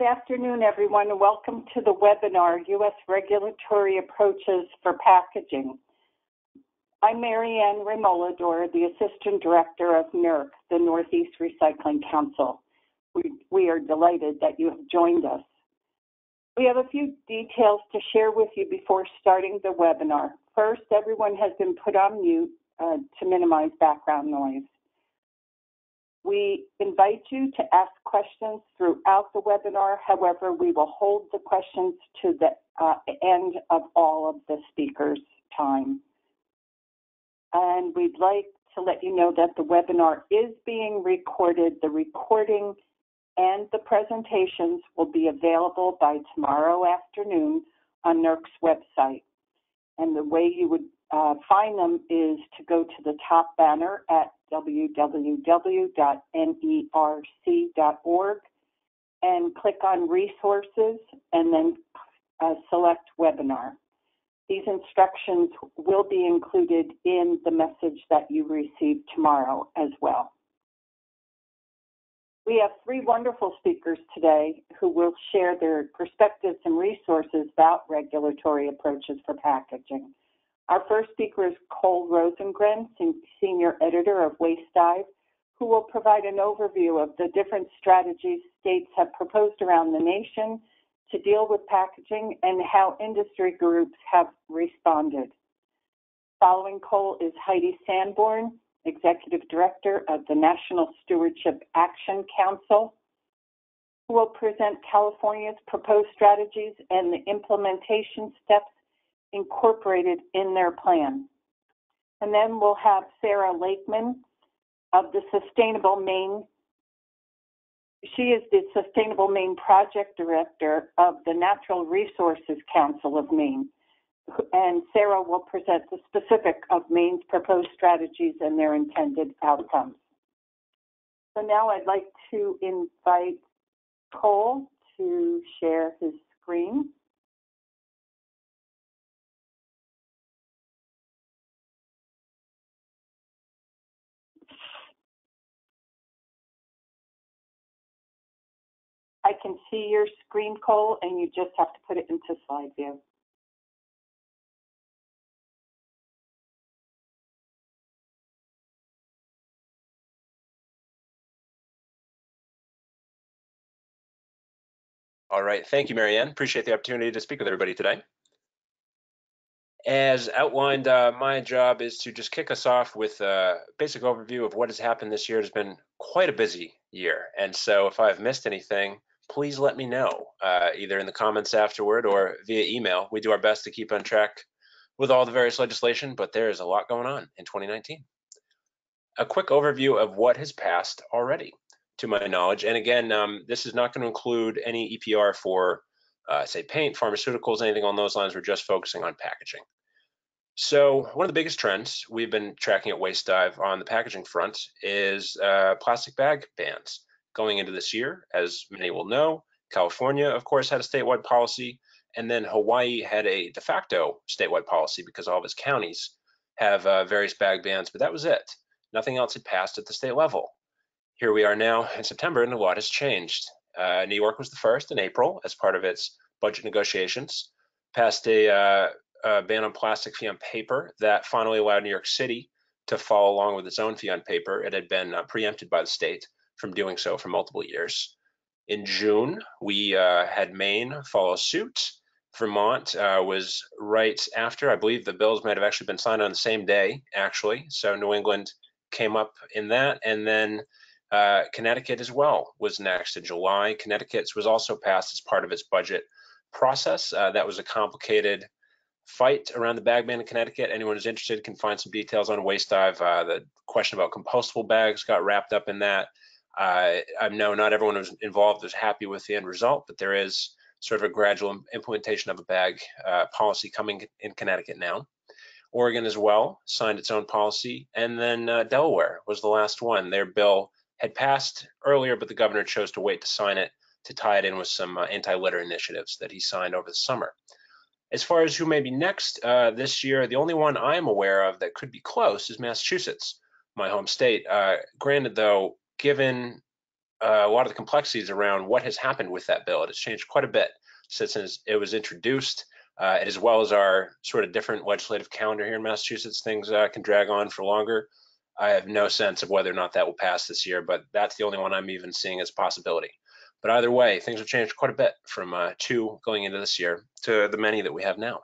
Good afternoon, everyone, welcome to the webinar, U.S. Regulatory Approaches for Packaging. I'm Marianne Remolador, the Assistant Director of NERC, the Northeast Recycling Council. We, we are delighted that you have joined us. We have a few details to share with you before starting the webinar. First, everyone has been put on mute uh, to minimize background noise. We invite you to ask questions throughout the webinar. However, we will hold the questions to the uh, end of all of the speakers' time. And we'd like to let you know that the webinar is being recorded. The recording and the presentations will be available by tomorrow afternoon on NERC's website. And the way you would uh, find them is to go to the top banner at www.nerc.org and click on resources and then uh, select webinar. These instructions will be included in the message that you receive tomorrow as well. We have three wonderful speakers today who will share their perspectives and resources about regulatory approaches for packaging. Our first speaker is Cole Rosengren, Senior Editor of Waste Dive, who will provide an overview of the different strategies states have proposed around the nation to deal with packaging and how industry groups have responded. Following Cole is Heidi Sanborn, Executive Director of the National Stewardship Action Council, who will present California's proposed strategies and the implementation steps incorporated in their plan. And then we'll have Sarah Lakeman of the Sustainable Maine. She is the Sustainable Maine Project Director of the Natural Resources Council of Maine. And Sarah will present the specific of Maine's proposed strategies and their intended outcomes. So now I'd like to invite Cole to share his screen. I can see your screen, Cole, and you just have to put it into slide view. All right, thank you, Marianne. Appreciate the opportunity to speak with everybody today. As outlined, uh, my job is to just kick us off with a basic overview of what has happened this year. It has been quite a busy year, and so if I've missed anything, please let me know, uh, either in the comments afterward or via email. We do our best to keep on track with all the various legislation, but there is a lot going on in 2019. A quick overview of what has passed already, to my knowledge. And again, um, this is not going to include any EPR for, uh, say, paint, pharmaceuticals, anything on those lines. We're just focusing on packaging. So one of the biggest trends we've been tracking at Waste Dive on the packaging front is uh, plastic bag bans going into this year. As many will know, California, of course, had a statewide policy, and then Hawaii had a de facto statewide policy because all of its counties have uh, various bag bans, but that was it. Nothing else had passed at the state level. Here we are now in September, and a lot has changed. Uh, New York was the first in April as part of its budget negotiations, passed a, uh, a ban on plastic fee on paper that finally allowed New York City to follow along with its own fee on paper. It had been uh, preempted by the state from doing so for multiple years. In June, we uh, had Maine follow suit. Vermont uh, was right after. I believe the bills might have actually been signed on the same day, actually. So New England came up in that. And then uh, Connecticut as well was next in July. Connecticut's was also passed as part of its budget process. Uh, that was a complicated fight around the bag ban in Connecticut. Anyone who's interested can find some details on Waste Dive. Uh, the question about compostable bags got wrapped up in that. I know not everyone who's involved is happy with the end result, but there is sort of a gradual implementation of a bag uh, policy coming in Connecticut now. Oregon as well signed its own policy, and then uh, Delaware was the last one. Their bill had passed earlier, but the governor chose to wait to sign it to tie it in with some uh, anti-litter initiatives that he signed over the summer. As far as who may be next uh, this year, the only one I'm aware of that could be close is Massachusetts, my home state. Uh, granted, though, given uh, a lot of the complexities around what has happened with that bill. It has changed quite a bit since it was introduced, uh, as well as our sort of different legislative calendar here in Massachusetts. Things uh, can drag on for longer. I have no sense of whether or not that will pass this year, but that's the only one I'm even seeing as a possibility. But either way, things have changed quite a bit from uh, two going into this year to the many that we have now.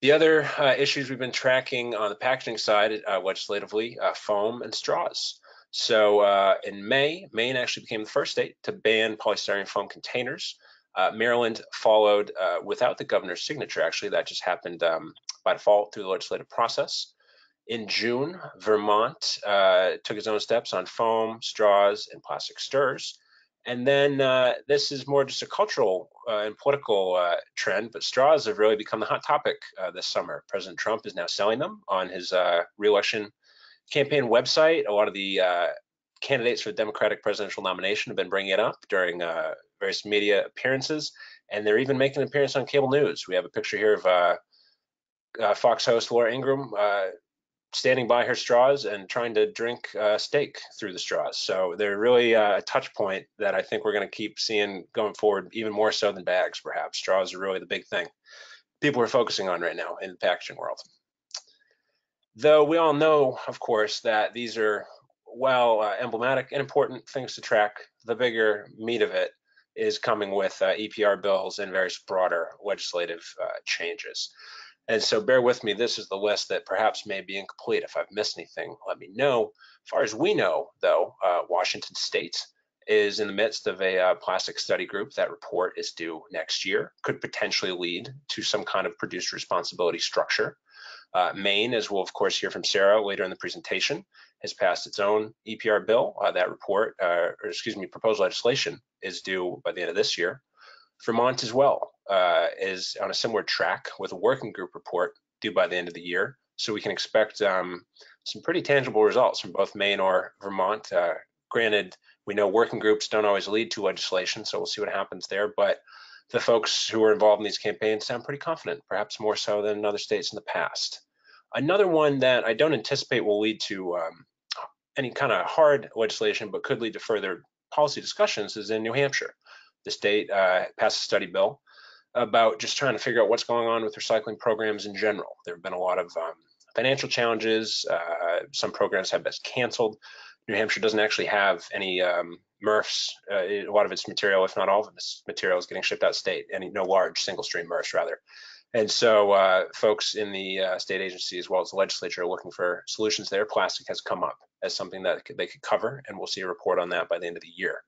The other uh, issues we've been tracking on the packaging side uh, legislatively, uh, foam and straws. So uh, in May, Maine actually became the first state to ban polystyrene foam containers. Uh, Maryland followed uh, without the governor's signature. Actually, that just happened um, by default through the legislative process. In June, Vermont took its own steps on foam, straws, and plastic stirrers. And then uh, this is more just a cultural uh, and political uh, trend, but straws have really become the hot topic uh, this summer. President Trump is now selling them on his uh, reelection campaign website. A lot of the uh, candidates for the Democratic presidential nomination have been bringing it up during various media appearances, and they're even making an appearance on cable news. We have a picture here of Fox host Laura Ingraham standing by her straws and trying to drink uh, steak through the straws. So they're really uh, a touch point that I think we're going to keep seeing going forward, even more so than bags, perhaps. Straws are really the big thing people are focusing on right now in the packaging world. Though we all know, of course, that these are well uh, emblematic and important things to track, the bigger meat of it is coming with uh, EPR bills and various broader legislative uh, changes. And so bear with me, this is the list that perhaps may be incomplete. If I've missed anything, let me know. As far as we know, though, uh, Washington State is in the midst of a uh, plastic study group. That report is due next year, could potentially lead to some kind of producer responsibility structure. Uh, Maine, as we'll of course hear from Sarah later in the presentation, has passed its own EPR bill. Uh, that report, uh, or excuse me, proposed legislation is due by the end of this year. Vermont as well uh, is on a similar track with a working group report due by the end of the year. So we can expect um, some pretty tangible results from both Maine or Vermont. Uh, granted, we know working groups don't always lead to legislation, so we'll see what happens there. But the folks who are involved in these campaigns sound pretty confident, perhaps more so than in other states in the past. Another one that I don't anticipate will lead to um, any kind of hard legislation, but could lead to further policy discussions is in New Hampshire the state uh, passed a study bill about just trying to figure out what's going on with recycling programs in general. There have been a lot of um, financial challenges. Uh, some programs have been canceled. New Hampshire doesn't actually have any um, MRFs. Uh, a lot of its material, if not all of its material, is getting shipped out state. No large single stream MRFs, rather. And so, uh, folks in the uh, state agency as well as the legislature are looking for solutions there. Plastic has come up as something that they could cover, and we'll see a report on that by the end of the year.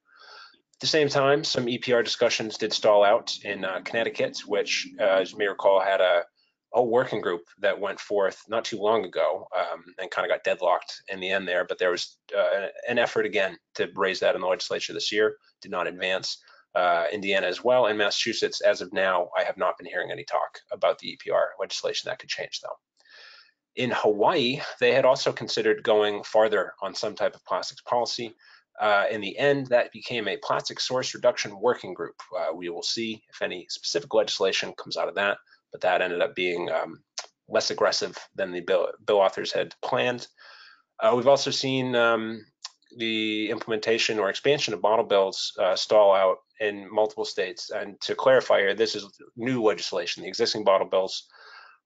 At the same time, some EPR discussions did stall out in uh, Connecticut, which, uh, as you may recall, had a whole working group that went forth not too long ago um, and kind of got deadlocked in the end there. But there was uh, an effort again to raise that in the legislature this year, did not advance. Uh, Indiana as well, and Massachusetts. As of now, I have not been hearing any talk about the EPR legislation. That could change though. In Hawaii, they had also considered going farther on some type of plastics policy. Uh, in the end, that became a plastic source reduction working group. Uh, we will see if any specific legislation comes out of that, but that ended up being um, less aggressive than the bill, bill authors had planned. Uh, we've also seen um, the implementation or expansion of bottle bills uh, stall out in multiple states. And to clarify here, this is new legislation. The existing bottle bills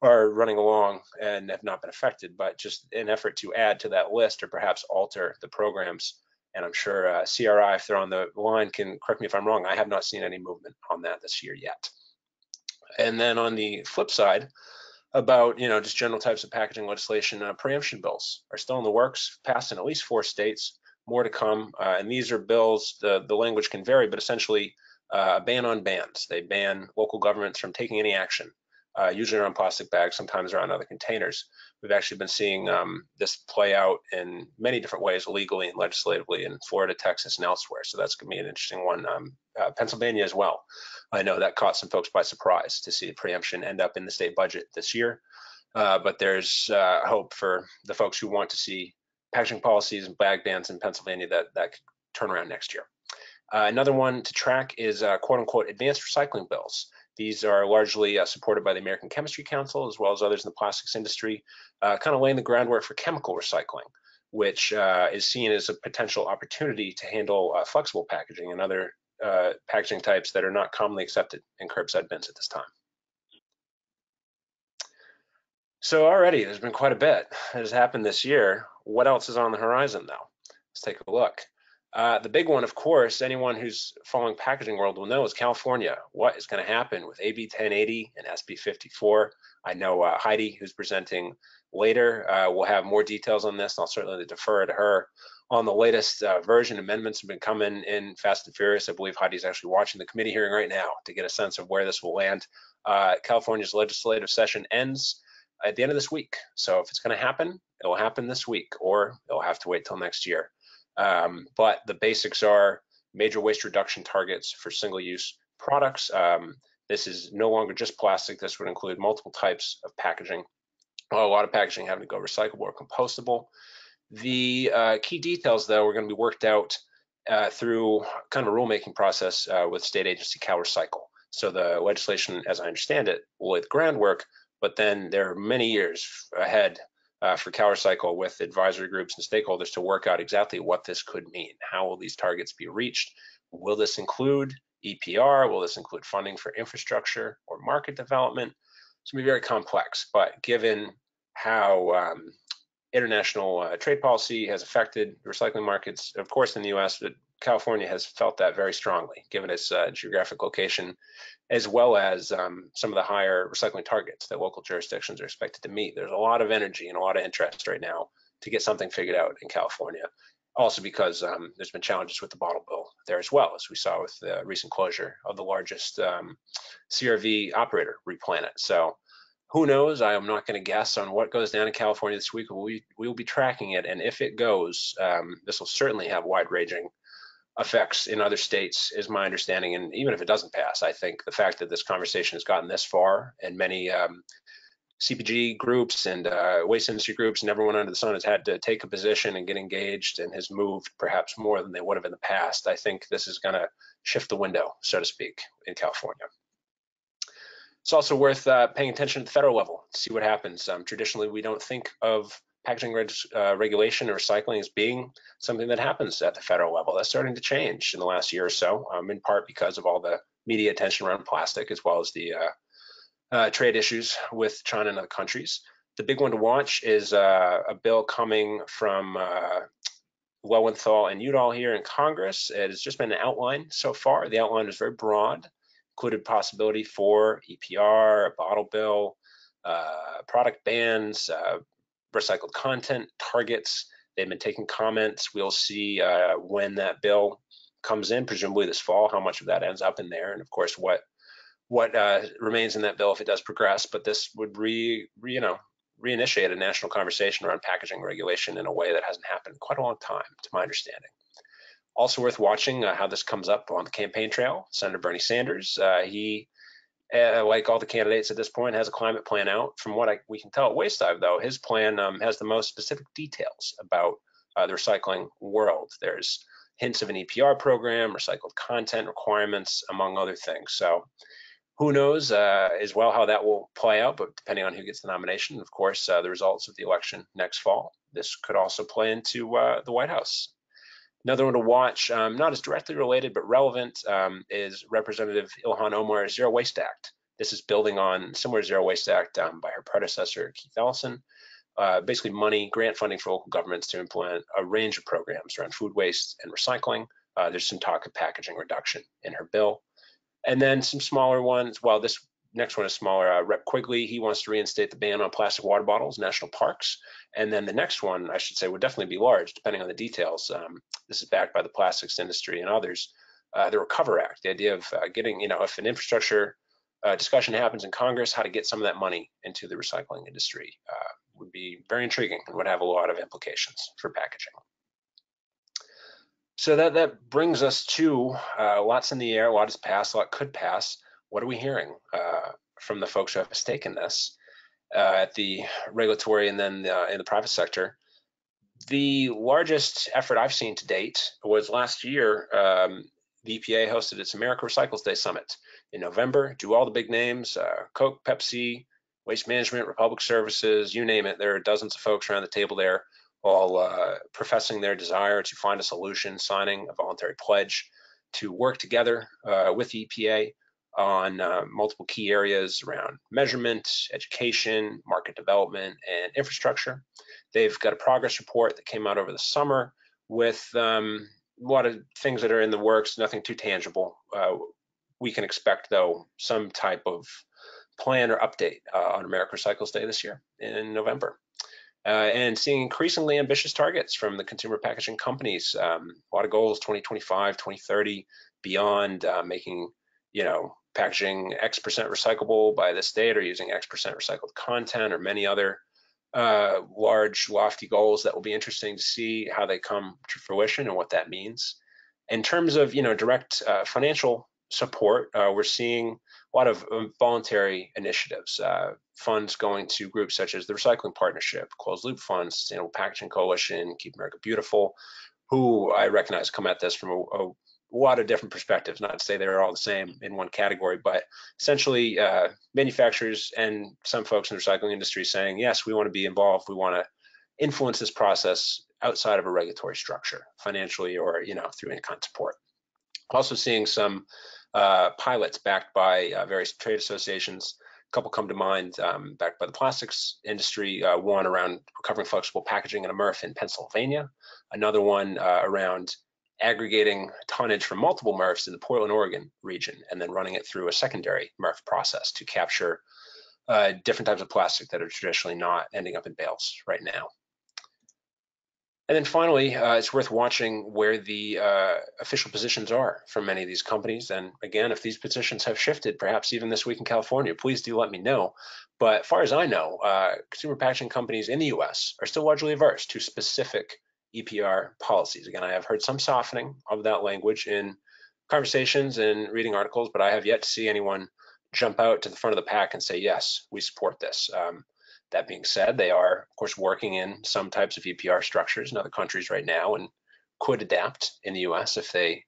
are running along and have not been affected, but just an effort to add to that list or perhaps alter the programs and I'm sure uh, CRI, if they're on the line, can correct me if I'm wrong. I have not seen any movement on that this year yet. And then on the flip side, about you know just general types of packaging legislation, uh, preemption bills are still in the works, passed in at least four states. More to come, uh, and these are bills. The the language can vary, but essentially uh, a ban on bans. They ban local governments from taking any action uh, usually around plastic bags, sometimes around other containers. We've actually been seeing um, this play out in many different ways, legally and legislatively in Florida, Texas, and elsewhere. So that's going to be an interesting one. Um, uh, Pennsylvania as well. I know that caught some folks by surprise to see preemption end up in the state budget this year. Uh, but there's uh, hope for the folks who want to see packaging policies and bag bans in Pennsylvania that, that could turn around next year. Uh, another one to track is uh, quote unquote advanced recycling bills. These are largely uh, supported by the American Chemistry Council as well as others in the plastics industry, uh, kind of laying the groundwork for chemical recycling, which uh, is seen as a potential opportunity to handle uh, flexible packaging and other uh, packaging types that are not commonly accepted in curbside bins at this time. So already there's been quite a bit that has happened this year. What else is on the horizon though? Let's take a look. Uh, the big one, of course, anyone who's following packaging world will know is California. What is going to happen with AB 1080 and SB 54? I know uh, Heidi, who's presenting later, uh, will have more details on this. I'll certainly defer to her on the latest uh, version. Amendments have been coming in fast and furious. I believe Heidi's actually watching the committee hearing right now to get a sense of where this will land. Uh, California's legislative session ends at the end of this week. So if it's going to happen, it'll happen this week, or it'll have to wait till next year. Um, but the basics are major waste reduction targets for single-use products. Um, this is no longer just plastic. This would include multiple types of packaging. A lot of packaging having to go recyclable or compostable. The uh, key details, though, are going to be worked out uh, through kind of a rulemaking process uh, with state agency CalRecycle. So the legislation, as I understand it, will lay the groundwork, but then there are many years ahead uh, for CalRecycle with advisory groups and stakeholders to work out exactly what this could mean. How will these targets be reached? Will this include EPR? Will this include funding for infrastructure or market development? It's going to be very complex, but given how um, international uh, trade policy has affected recycling markets, of course, in the US, but California has felt that very strongly, given its uh, geographic location, as well as um, some of the higher recycling targets that local jurisdictions are expected to meet. There's a lot of energy and a lot of interest right now to get something figured out in California. Also because um, there's been challenges with the bottle bill there as well, as we saw with the recent closure of the largest um, CRV operator, Replanet. So who knows? I am not going to guess on what goes down in California this week. We, we will be tracking it, and if it goes, um, this will certainly have wide-ranging effects in other states is my understanding. And even if it doesn't pass, I think the fact that this conversation has gotten this far and many um, CPG groups and uh, waste industry groups and everyone under the sun has had to take a position and get engaged and has moved perhaps more than they would have in the past. I think this is going to shift the window, so to speak, in California. It's also worth uh, paying attention at the federal level to see what happens. Um, traditionally, we don't think of packaging reg uh, regulation or recycling as being something that happens at the federal level. That's starting to change in the last year or so, um, in part because of all the media attention around plastic, as well as the uh, uh, trade issues with China and other countries. The big one to watch is uh, a bill coming from uh, Lowenthal and Udall here in Congress. It has just been an outline so far. The outline is very broad, included possibility for EPR, a bottle bill, uh, product bans, uh, recycled content targets. They've been taking comments. We'll see uh, when that bill comes in, presumably this fall, how much of that ends up in there, and of course what what uh, remains in that bill if it does progress. But this would re, re, you know reinitiate a national conversation around packaging regulation in a way that hasn't happened in quite a long time, to my understanding. Also worth watching uh, how this comes up on the campaign trail. Senator Bernie Sanders, uh, he uh, like all the candidates at this point, has a climate plan out. From what I, we can tell at Waste Dive, though, his plan um, has the most specific details about uh, the recycling world. There's hints of an EPR program, recycled content requirements, among other things. So who knows uh, as well how that will play out, but depending on who gets the nomination, of course, uh, the results of the election next fall, this could also play into uh, the White House Another one to watch, um, not as directly related but relevant, um, is Representative Ilhan Omar's Zero Waste Act. This is building on similar Zero Waste Act um, by her predecessor, Keith Ellison. Uh, basically, money, grant funding for local governments to implement a range of programs around food waste and recycling. Uh, there's some talk of packaging reduction in her bill. And then some smaller ones. Well, this next one is smaller. Uh, Rep Quigley, he wants to reinstate the ban on plastic water bottles, national parks. And then the next one, I should say, would definitely be large, depending on the details. Um, this is backed by the plastics industry and others. Uh, the Recover Act, the idea of uh, getting, you know, if an infrastructure uh, discussion happens in Congress, how to get some of that money into the recycling industry uh, would be very intriguing and would have a lot of implications for packaging. So that, that brings us to uh, lots in the air, a lot has passed, a lot could pass what are we hearing uh, from the folks who have stake in this uh, at the regulatory and then uh, in the private sector? The largest effort I've seen to date was last year. Um, the EPA hosted its America Recycles Day Summit in November. Do all the big names: uh, Coke, Pepsi, Waste Management, Republic Services, you name it. There are dozens of folks around the table there. all uh, professing their desire to find a solution, signing a voluntary pledge to work together uh, with the EPA on uh, multiple key areas around measurement, education, market development, and infrastructure. They've got a progress report that came out over the summer with um, a lot of things that are in the works, nothing too tangible. Uh, we can expect, though, some type of plan or update uh, on America Recycles Day this year in November. Uh, and seeing increasingly ambitious targets from the consumer packaging companies. Um, a lot of goals, 2025, 2030, beyond uh, making, you know, packaging X percent recyclable by this date or using X percent recycled content or many other uh, large, lofty goals that will be interesting to see how they come to fruition and what that means. In terms of, you know, direct uh, financial support, uh, we're seeing a lot of um, voluntary initiatives, uh, funds going to groups such as the Recycling Partnership, Closed Loop Funds, Sustainable Packaging Coalition, Keep America Beautiful, who I recognize come at this from a, a lot of different perspectives, not to say they're all the same in one category, but essentially uh, manufacturers and some folks in the recycling industry saying, yes, we want to be involved, we want to influence this process outside of a regulatory structure, financially or you know through in-kind support. Also seeing some uh, pilots backed by uh, various trade associations. A couple come to mind, um, backed by the plastics industry. Uh, one around recovering flexible packaging in a MRF in Pennsylvania. Another one uh, around aggregating tonnage from multiple MRFs in the Portland, Oregon region, and then running it through a secondary MRF process to capture uh, different types of plastic that are traditionally not ending up in bales right now. And then finally, uh, it's worth watching where the uh, official positions are from many of these companies. And again, if these positions have shifted, perhaps even this week in California, please do let me know. But as far as I know, uh, consumer packaging companies in the US are still largely averse to specific EPR policies. Again, I have heard some softening of that language in conversations and reading articles, but I have yet to see anyone jump out to the front of the pack and say, yes, we support this. Um, that being said, they are, of course, working in some types of EPR structures in other countries right now and could adapt in the US if they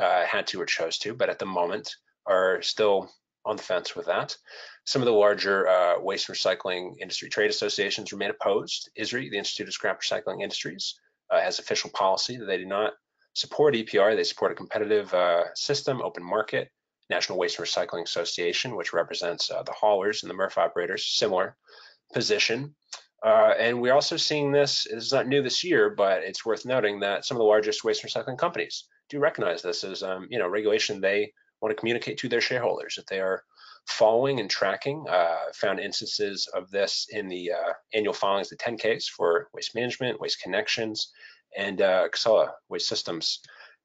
uh, had to or chose to, but at the moment are still on the fence with that. Some of the larger uh, waste recycling industry trade associations remain opposed. ISRI, the Institute of Scrap Recycling Industries, uh, has official policy that they do not support EPR. They support a competitive uh, system, open market. National Waste and Recycling Association, which represents uh, the haulers and the MRF operators, similar position. Uh, and we're also seeing this, it's not new this year, but it's worth noting that some of the largest waste and recycling companies do recognize this as, um, you know, regulation they want to communicate to their shareholders that they are following and tracking. Uh, found instances of this in the uh, annual filings, the 10Ks for Waste Management, Waste Connections, and uh, Casella Waste Systems.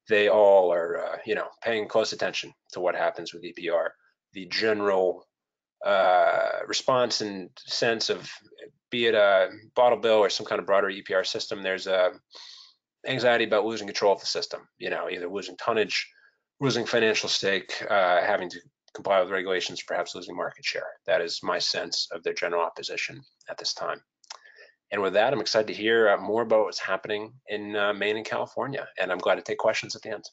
They all are, uh, you know, paying close attention to what happens with EPR. The general uh, response and sense of be it a bottle bill or some kind of broader EPR system, there's a anxiety about losing control of the system. You know, either losing tonnage, losing financial stake, uh, having to comply with regulations, perhaps losing market share. That is my sense of their general opposition at this time. And with that, I'm excited to hear uh, more about what's happening in uh, Maine and California, and I'm glad to take questions at the end.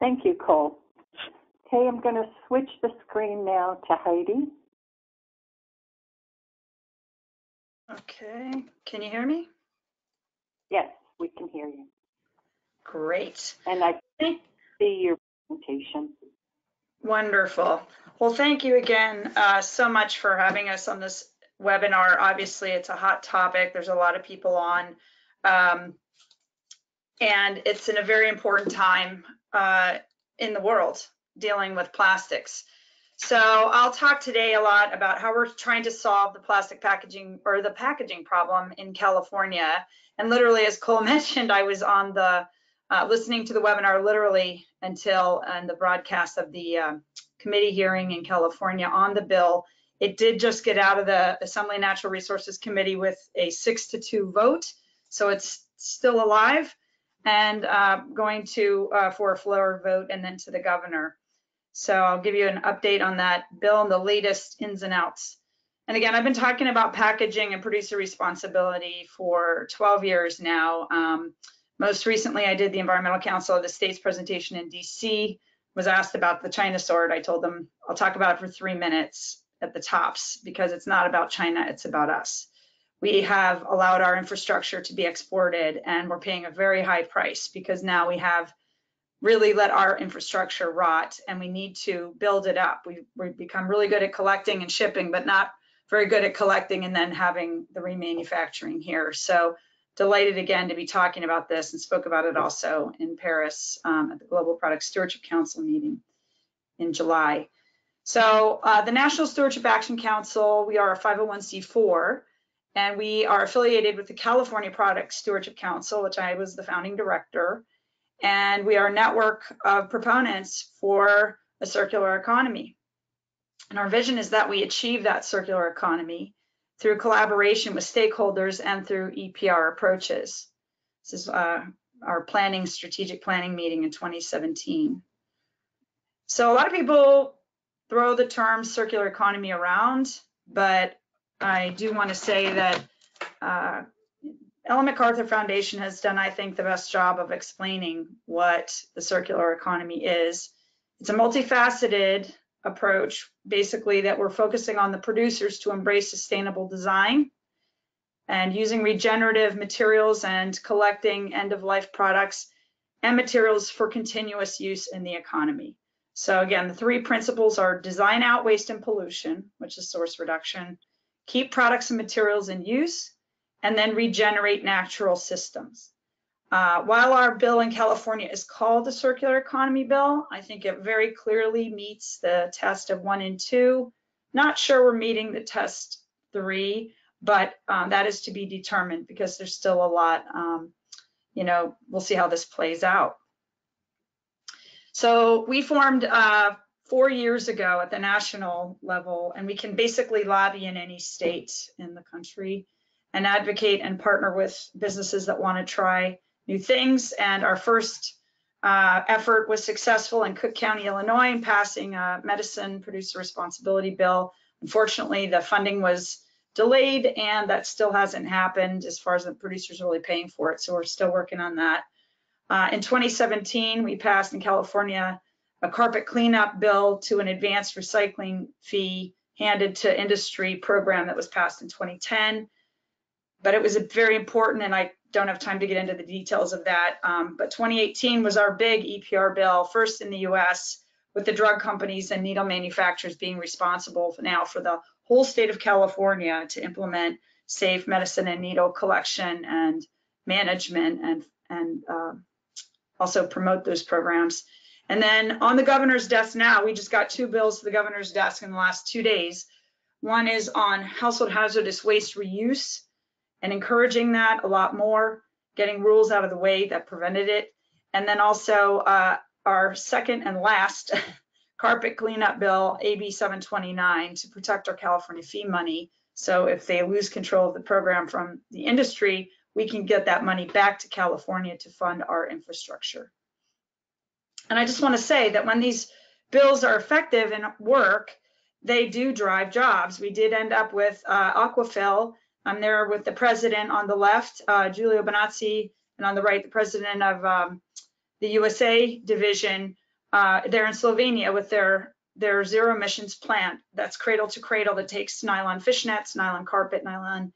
Thank you, Cole. Okay, I'm going to switch the screen now to Heidi. Okay, can you hear me? Yes, we can hear you. Great. And I see your presentation. Wonderful. Well, thank you again uh, so much for having us on this webinar. Obviously, it's a hot topic. There's a lot of people on. Um, and it's in a very important time uh, in the world dealing with plastics. So I'll talk today a lot about how we're trying to solve the plastic packaging or the packaging problem in California. And literally, as Cole mentioned, I was on the uh, listening to the webinar literally until and the broadcast of the uh, committee hearing in California on the bill. It did just get out of the Assembly Natural Resources Committee with a six to two vote, so it's still alive and uh, going to uh, for a floor vote and then to the governor. So I'll give you an update on that bill and the latest ins and outs. And again, I've been talking about packaging and producer responsibility for 12 years now. Um, most recently, I did the Environmental Council of the States presentation in DC, was asked about the China sword. I told them I'll talk about it for three minutes at the tops because it's not about China, it's about us. we have allowed our infrastructure to be exported and we're paying a very high price because now we have really let our infrastructure rot and we need to build it up. We, we've become really good at collecting and shipping, but not very good at collecting and then having the remanufacturing here. So delighted again to be talking about this and spoke about it also in Paris um, at the Global Product Stewardship Council meeting in July. So uh, the National Stewardship Action Council, we are a 501c4 and we are affiliated with the California Product Stewardship Council, which I was the founding director. And we are a network of proponents for a circular economy. And our vision is that we achieve that circular economy through collaboration with stakeholders and through EPR approaches. This is uh, our planning, strategic planning meeting in 2017. So a lot of people throw the term circular economy around, but I do want to say that uh, Ellen MacArthur Foundation has done, I think, the best job of explaining what the circular economy is. It's a multifaceted approach, basically that we're focusing on the producers to embrace sustainable design and using regenerative materials and collecting end-of-life products and materials for continuous use in the economy. So again, the three principles are design out waste and pollution, which is source reduction, keep products and materials in use, and then regenerate natural systems. Uh, while our bill in California is called the Circular Economy Bill, I think it very clearly meets the test of one and two. Not sure we're meeting the test three, but um, that is to be determined because there's still a lot, um, you know, we'll see how this plays out. So we formed uh, four years ago at the national level, and we can basically lobby in any state in the country and advocate and partner with businesses that want to try new things. And our first uh, effort was successful in Cook County, Illinois, in passing a medicine producer responsibility bill. Unfortunately, the funding was delayed and that still hasn't happened as far as the producers really paying for it. So we're still working on that. Uh, in 2017, we passed in California a carpet cleanup bill to an advanced recycling fee handed to industry program that was passed in 2010. But it was a very important, and I don't have time to get into the details of that. Um, but 2018 was our big EPR bill, first in the US, with the drug companies and needle manufacturers being responsible now for the whole state of California to implement safe medicine and needle collection and management and, and uh, also promote those programs. And then on the governor's desk now, we just got two bills to the governor's desk in the last two days. One is on household hazardous waste reuse and encouraging that a lot more, getting rules out of the way that prevented it. And then also uh, our second and last carpet cleanup bill, AB 729, to protect our California fee money. So if they lose control of the program from the industry, we can get that money back to California to fund our infrastructure. And I just want to say that when these bills are effective and work, they do drive jobs. We did end up with uh, Aquafil I'm there with the president on the left, uh, Giulio Bonazzi, and on the right, the president of um, the USA division. Uh, they're in Slovenia with their their zero emissions plant that's cradle to cradle that takes nylon fishnets, nylon carpet, nylon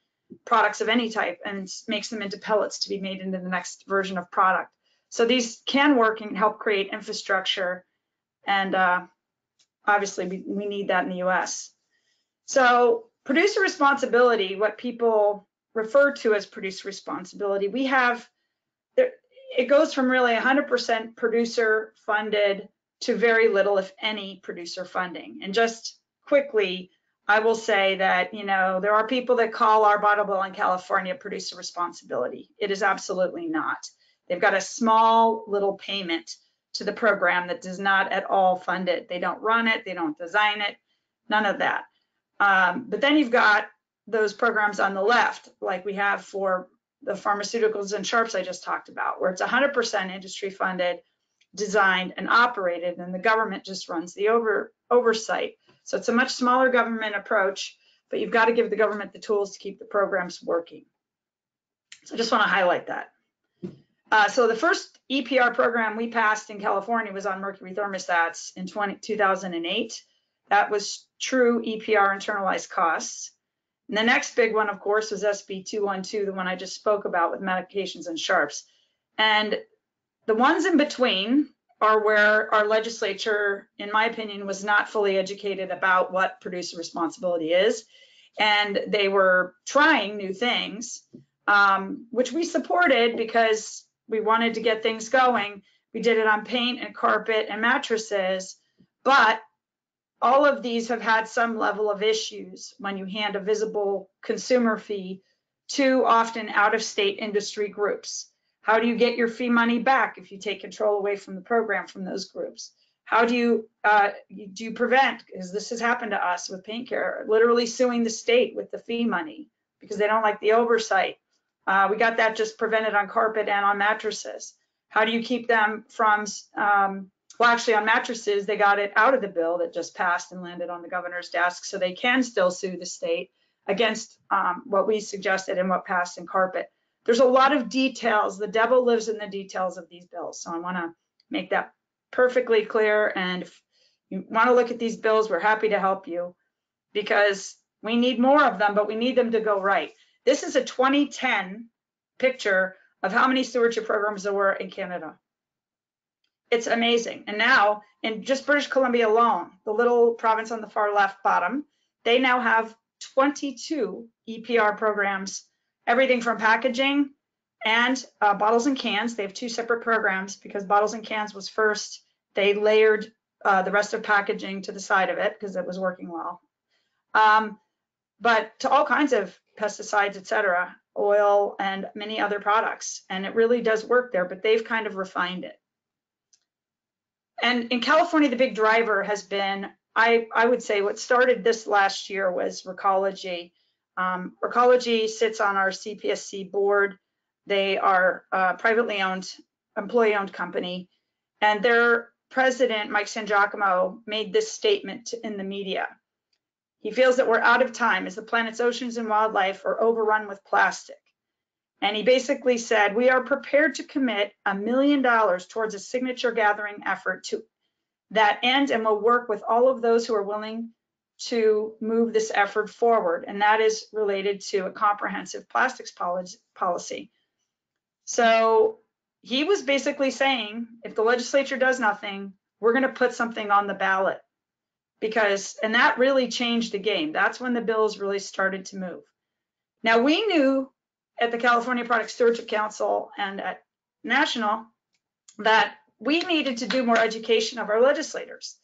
products of any type and makes them into pellets to be made into the next version of product. So these can work and help create infrastructure. And uh, obviously we, we need that in the US. So producer responsibility, what people refer to as producer responsibility, we have, it goes from really 100% producer funded to very little, if any, producer funding. And just quickly, I will say that, you know, there are people that call our bottle bill in California producer responsibility. It is absolutely not. They've got a small little payment to the program that does not at all fund it. They don't run it, they don't design it, none of that. Um, but then you've got those programs on the left, like we have for the pharmaceuticals and sharps I just talked about, where it's 100% industry funded, designed and operated, and the government just runs the over oversight. So it's a much smaller government approach, but you've got to give the government the tools to keep the programs working. So I just want to highlight that. Uh, so the first EPR program we passed in California was on mercury thermostats in 20, 2008. That was true EPR internalized costs. And the next big one, of course, was SB 212, the one I just spoke about with medications and sharps. And the ones in between are where our legislature, in my opinion, was not fully educated about what producer responsibility is. And they were trying new things, um, which we supported because we wanted to get things going. We did it on paint and carpet and mattresses, but all of these have had some level of issues when you hand a visible consumer fee to often out of state industry groups. How do you get your fee money back if you take control away from the program from those groups? How do you uh, do you prevent? Because this has happened to us with PaintCare, literally suing the state with the fee money because they don't like the oversight. Uh, we got that just prevented on carpet and on mattresses. How do you keep them from? Um, well, actually, on mattresses, they got it out of the bill that just passed and landed on the governor's desk, so they can still sue the state against um, what we suggested and what passed in carpet there's a lot of details. The devil lives in the details of these bills. So I want to make that perfectly clear. And if you want to look at these bills, we're happy to help you because we need more of them, but we need them to go right. This is a 2010 picture of how many stewardship programs there were in Canada. It's amazing. And now in just British Columbia alone, the little province on the far left bottom, they now have 22 EPR programs everything from packaging and uh, bottles and cans. They have two separate programs because bottles and cans was first. They layered uh, the rest of packaging to the side of it because it was working well. Um, but to all kinds of pesticides, et cetera, oil and many other products. And it really does work there, but they've kind of refined it. And in California, the big driver has been, I, I would say what started this last year was Recology um, Recology sits on our CPSC board. They are a privately owned, employee-owned company, and their president, Mike Sangiacomo, made this statement in the media. He feels that we're out of time as the planet's oceans and wildlife are overrun with plastic. And he basically said, we are prepared to commit a million dollars towards a signature gathering effort to that end and will work with all of those who are willing to move this effort forward, and that is related to a comprehensive plastics policy. So he was basically saying, if the legislature does nothing, we're going to put something on the ballot because, and that really changed the game. That's when the bills really started to move. Now we knew at the California Product Stewardship Council and at National that we needed to do more education of our legislators.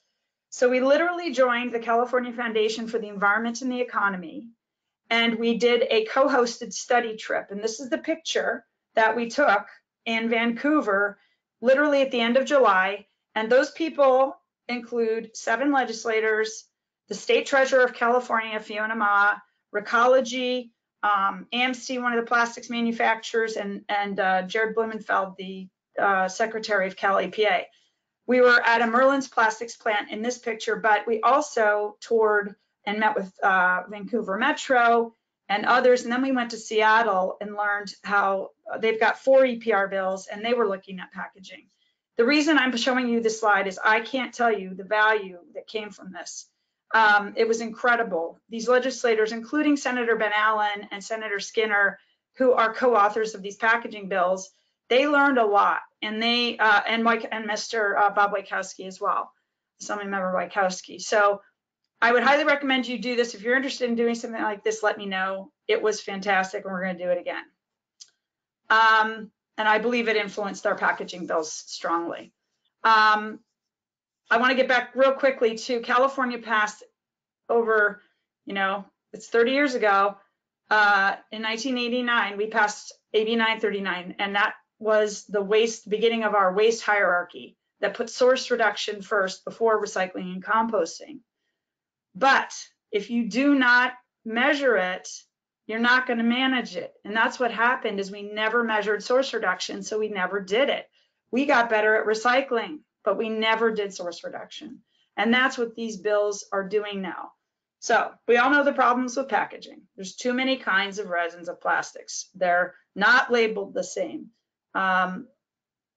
So we literally joined the California Foundation for the Environment and the Economy, and we did a co-hosted study trip. And this is the picture that we took in Vancouver, literally at the end of July. And those people include seven legislators, the state treasurer of California, Fiona Ma, Recology, um, one of the plastics manufacturers, and, and uh, Jared Blumenfeld, the uh, secretary of Cal EPA we were at a Merlin's plastics plant in this picture, but we also toured and met with uh, Vancouver Metro and others. And then we went to Seattle and learned how they've got four EPR bills and they were looking at packaging. The reason I'm showing you this slide is I can't tell you the value that came from this. Um, it was incredible. These legislators, including Senator Ben Allen and Senator Skinner, who are co-authors of these packaging bills, they learned a lot and they uh, and Mike and Mr. Uh, Bob Wieckowski as well, Assembly Member Wieckowski. So I would highly recommend you do this. If you're interested in doing something like this, let me know. It was fantastic and we're going to do it again. Um, and I believe it influenced our packaging bills strongly. Um, I want to get back real quickly to California passed over, you know, it's 30 years ago. Uh, in 1989, we passed AB 939, and that was the waste beginning of our waste hierarchy that put source reduction first before recycling and composting. But if you do not measure it, you're not going to manage it. And that's what happened is we never measured source reduction, so we never did it. We got better at recycling, but we never did source reduction. And that's what these bills are doing now. So we all know the problems with packaging. There's too many kinds of resins of plastics. They're not labeled the same um,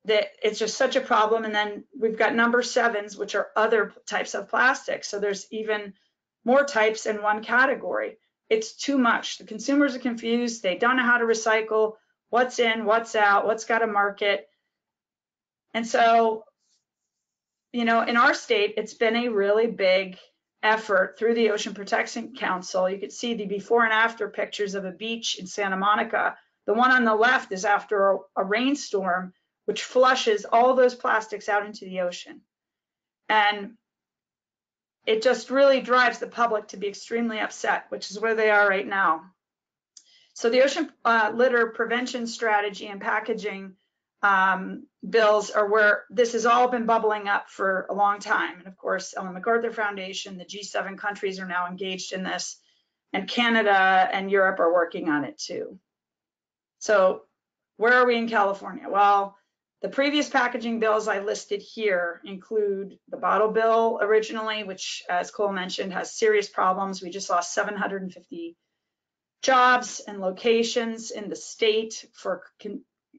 that it's just such a problem. And then we've got number sevens, which are other types of plastics. So there's even more types in one category. it's too much. The consumers are confused. They don't know how to recycle, what's in, what's out, what's got a market. And so, you know, in our state, it's been a really big effort through the Ocean Protection Council. You could see the before and after pictures of a beach in Santa Monica. The one on the left is after a, a rainstorm, which flushes all those plastics out into the ocean. And it just really drives the public to be extremely upset, which is where they are right now. So the ocean uh, litter prevention strategy and packaging um, bills are where this has all been bubbling up for a long time. And of course, Ellen MacArthur Foundation, the G7 countries are now engaged in this, and Canada and Europe are working on it too. So where are we in California? Well, the previous packaging bills I listed here include the bottle bill originally, which as Cole mentioned, has serious problems. We just lost 750 jobs and locations in the state for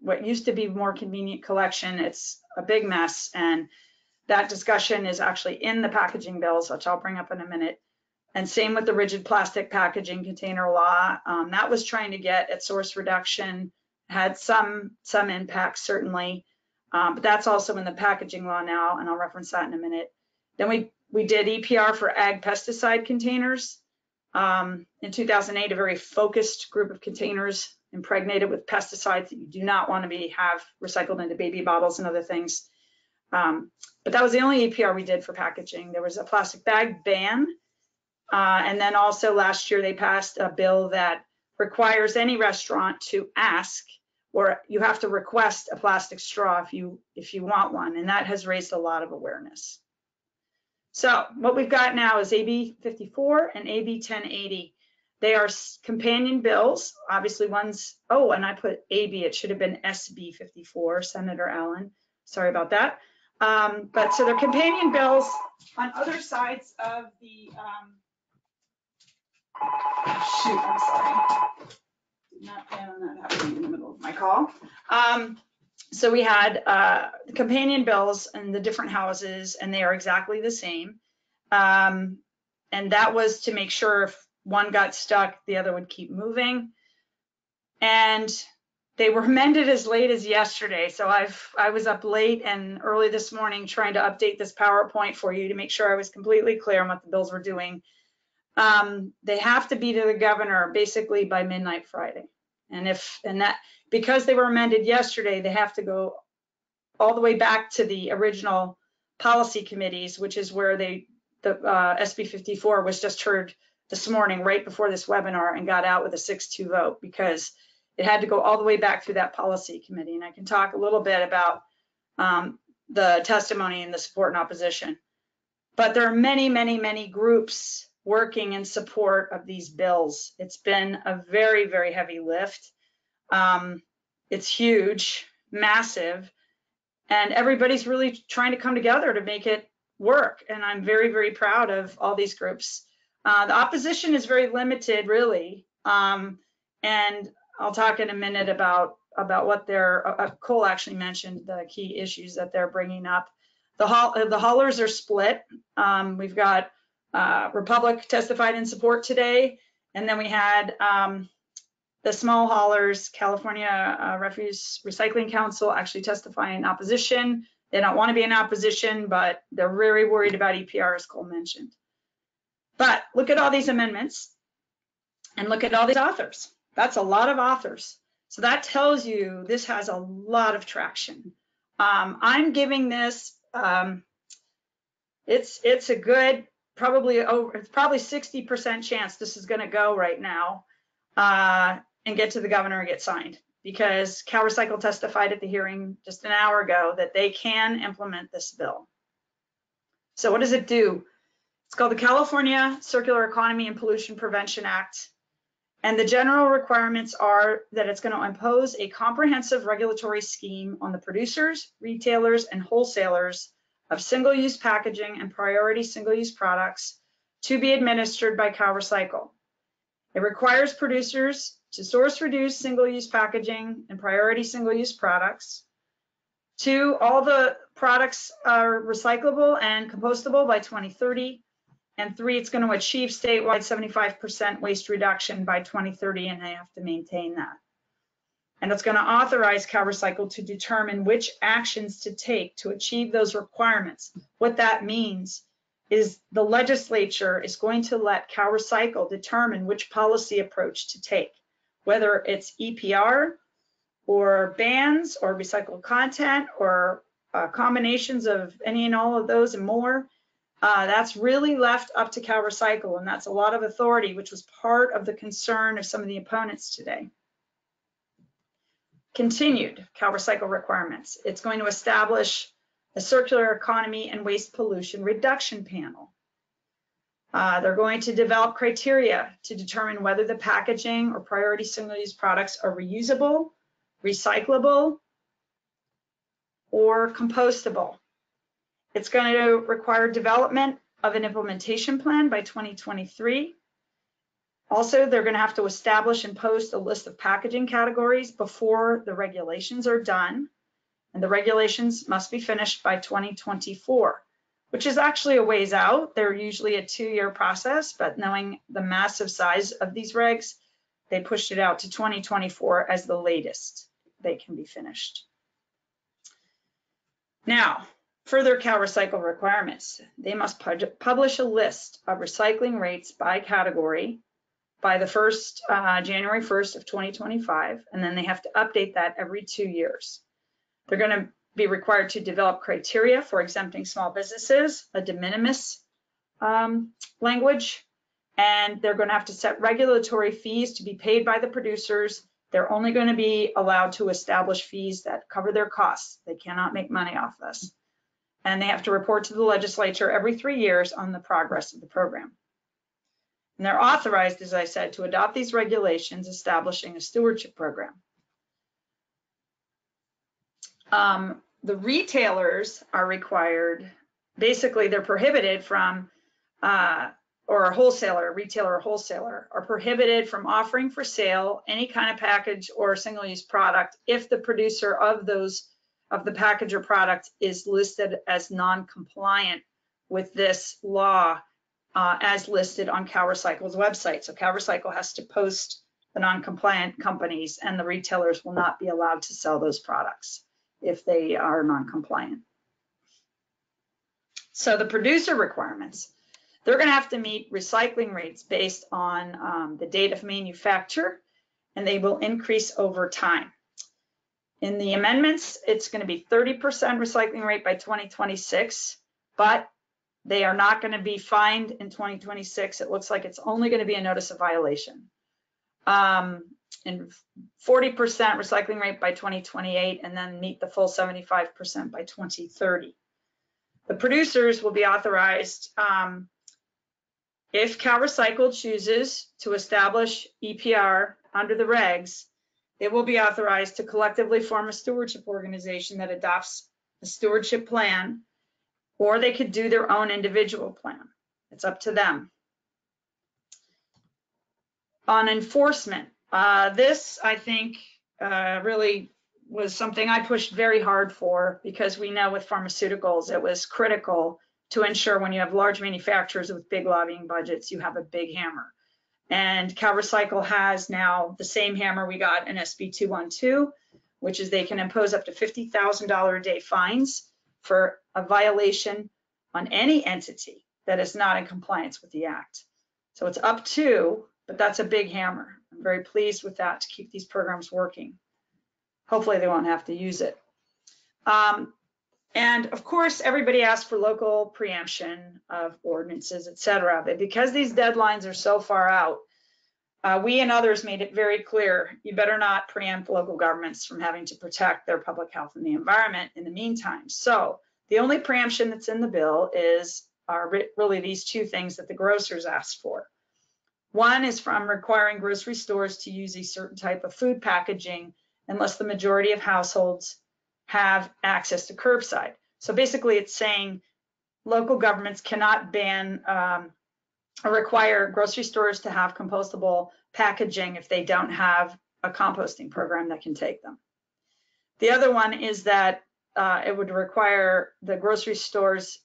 what used to be more convenient collection. It's a big mess. And that discussion is actually in the packaging bills, which I'll bring up in a minute. And same with the rigid plastic packaging container law. Um, that was trying to get at source reduction, had some some impact certainly. Um, but that's also in the packaging law now, and I'll reference that in a minute. Then we, we did EPR for ag pesticide containers. Um, in 2008, a very focused group of containers impregnated with pesticides that you do not want to be have recycled into baby bottles and other things. Um, but that was the only EPR we did for packaging. There was a plastic bag ban. Uh, and then also last year, they passed a bill that requires any restaurant to ask or you have to request a plastic straw if you if you want one and that has raised a lot of awareness so what we've got now is AB 54 and AB 1080 they are companion bills obviously one's oh and I put AB it should have been SB 54 Senator Allen sorry about that um, but so they're companion bills on other sides of the um, shoot I'm sorry not plan on that happening in the middle of my call. Um, so we had uh, companion bills in the different houses, and they are exactly the same. Um, and that was to make sure if one got stuck, the other would keep moving. And they were amended as late as yesterday. So I've I was up late and early this morning trying to update this PowerPoint for you to make sure I was completely clear on what the bills were doing um, they have to be to the governor basically by midnight Friday. And if, and that, because they were amended yesterday, they have to go all the way back to the original policy committees, which is where they, the uh, SB 54 was just heard this morning, right before this webinar and got out with a 6-2 vote because it had to go all the way back through that policy committee. And I can talk a little bit about um, the testimony and the support and opposition. But there are many, many, many groups working in support of these bills. It's been a very, very heavy lift. Um, it's huge, massive, and everybody's really trying to come together to make it work. And I'm very, very proud of all these groups. Uh, the opposition is very limited, really. Um, and I'll talk in a minute about about what they're. Uh, uh Cole actually mentioned the key issues that they're bringing up. The haul, the haulers are split. Um, we've got uh, Republic testified in support today. And then we had um, the small haulers, California uh, Refuse Recycling Council actually testify in opposition. They don't want to be in opposition, but they're very worried about EPR, as Cole mentioned. But look at all these amendments and look at all these authors. That's a lot of authors. So that tells you this has a lot of traction. Um, I'm giving this, um, it's, it's a good probably over, it's probably 60% chance this is going to go right now uh, and get to the governor and get signed because CalRecycle testified at the hearing just an hour ago that they can implement this bill. So what does it do? It's called the California Circular Economy and Pollution Prevention Act. And the general requirements are that it's going to impose a comprehensive regulatory scheme on the producers, retailers, and wholesalers of single-use packaging and priority single-use products to be administered by CalRecycle. It requires producers to source reduce single-use packaging and priority single-use products. Two, all the products are recyclable and compostable by 2030. And three, it's going to achieve statewide 75% waste reduction by 2030, and they have to maintain that. And it's going to authorize CalRecycle to determine which actions to take to achieve those requirements. What that means is the legislature is going to let CalRecycle determine which policy approach to take, whether it's EPR or bans or recycled content or uh, combinations of any and all of those and more. Uh, that's really left up to CalRecycle, and that's a lot of authority, which was part of the concern of some of the opponents today. Continued CalRecycle requirements. It's going to establish a circular economy and waste pollution reduction panel. Uh, they're going to develop criteria to determine whether the packaging or priority single-use products are reusable, recyclable, or compostable. It's going to require development of an implementation plan by 2023. Also, they're going to have to establish and post a list of packaging categories before the regulations are done. And the regulations must be finished by 2024, which is actually a ways out. They're usually a two-year process, but knowing the massive size of these regs, they pushed it out to 2024 as the latest they can be finished. Now, further CalRecycle requirements. They must publish a list of recycling rates by category by the first uh, January 1st of 2025, and then they have to update that every two years. They're going to be required to develop criteria for exempting small businesses, a de minimis um, language, and they're going to have to set regulatory fees to be paid by the producers. They're only going to be allowed to establish fees that cover their costs. They cannot make money off this. And they have to report to the legislature every three years on the progress of the program. And they're authorized, as I said, to adopt these regulations establishing a stewardship program. Um, the retailers are required, basically they're prohibited from, uh, or a wholesaler, a retailer or wholesaler, are prohibited from offering for sale any kind of package or single-use product if the producer of those, of the package or product is listed as non-compliant with this law uh, as listed on CalRecycle's website. So CalRecycle has to post the non-compliant companies and the retailers will not be allowed to sell those products if they are non-compliant. So the producer requirements, they're going to have to meet recycling rates based on um, the date of manufacture, and they will increase over time. In the amendments, it's going to be 30% recycling rate by 2026, but they are not going to be fined in 2026. It looks like it's only going to be a notice of violation. Um, and 40% recycling rate by 2028 and then meet the full 75% by 2030. The producers will be authorized um, if CalRecycle chooses to establish EPR under the regs, it will be authorized to collectively form a stewardship organization that adopts a stewardship plan, or they could do their own individual plan. It's up to them. On enforcement, uh, this, I think, uh, really was something I pushed very hard for because we know with pharmaceuticals, it was critical to ensure when you have large manufacturers with big lobbying budgets, you have a big hammer. And CalRecycle has now the same hammer we got in SB 212, which is they can impose up to $50,000 a day fines for a violation on any entity that is not in compliance with the act. So it's up to, but that's a big hammer. I'm very pleased with that to keep these programs working. Hopefully they won't have to use it. Um, and of course, everybody asks for local preemption of ordinances, et cetera. But because these deadlines are so far out, uh, we and others made it very clear, you better not preempt local governments from having to protect their public health and the environment in the meantime. So the only preemption that's in the bill is are really these two things that the grocers asked for. One is from requiring grocery stores to use a certain type of food packaging unless the majority of households have access to curbside. So basically it's saying local governments cannot ban um, or require grocery stores to have compostable packaging if they don't have a composting program that can take them. The other one is that uh, it would require the grocery stores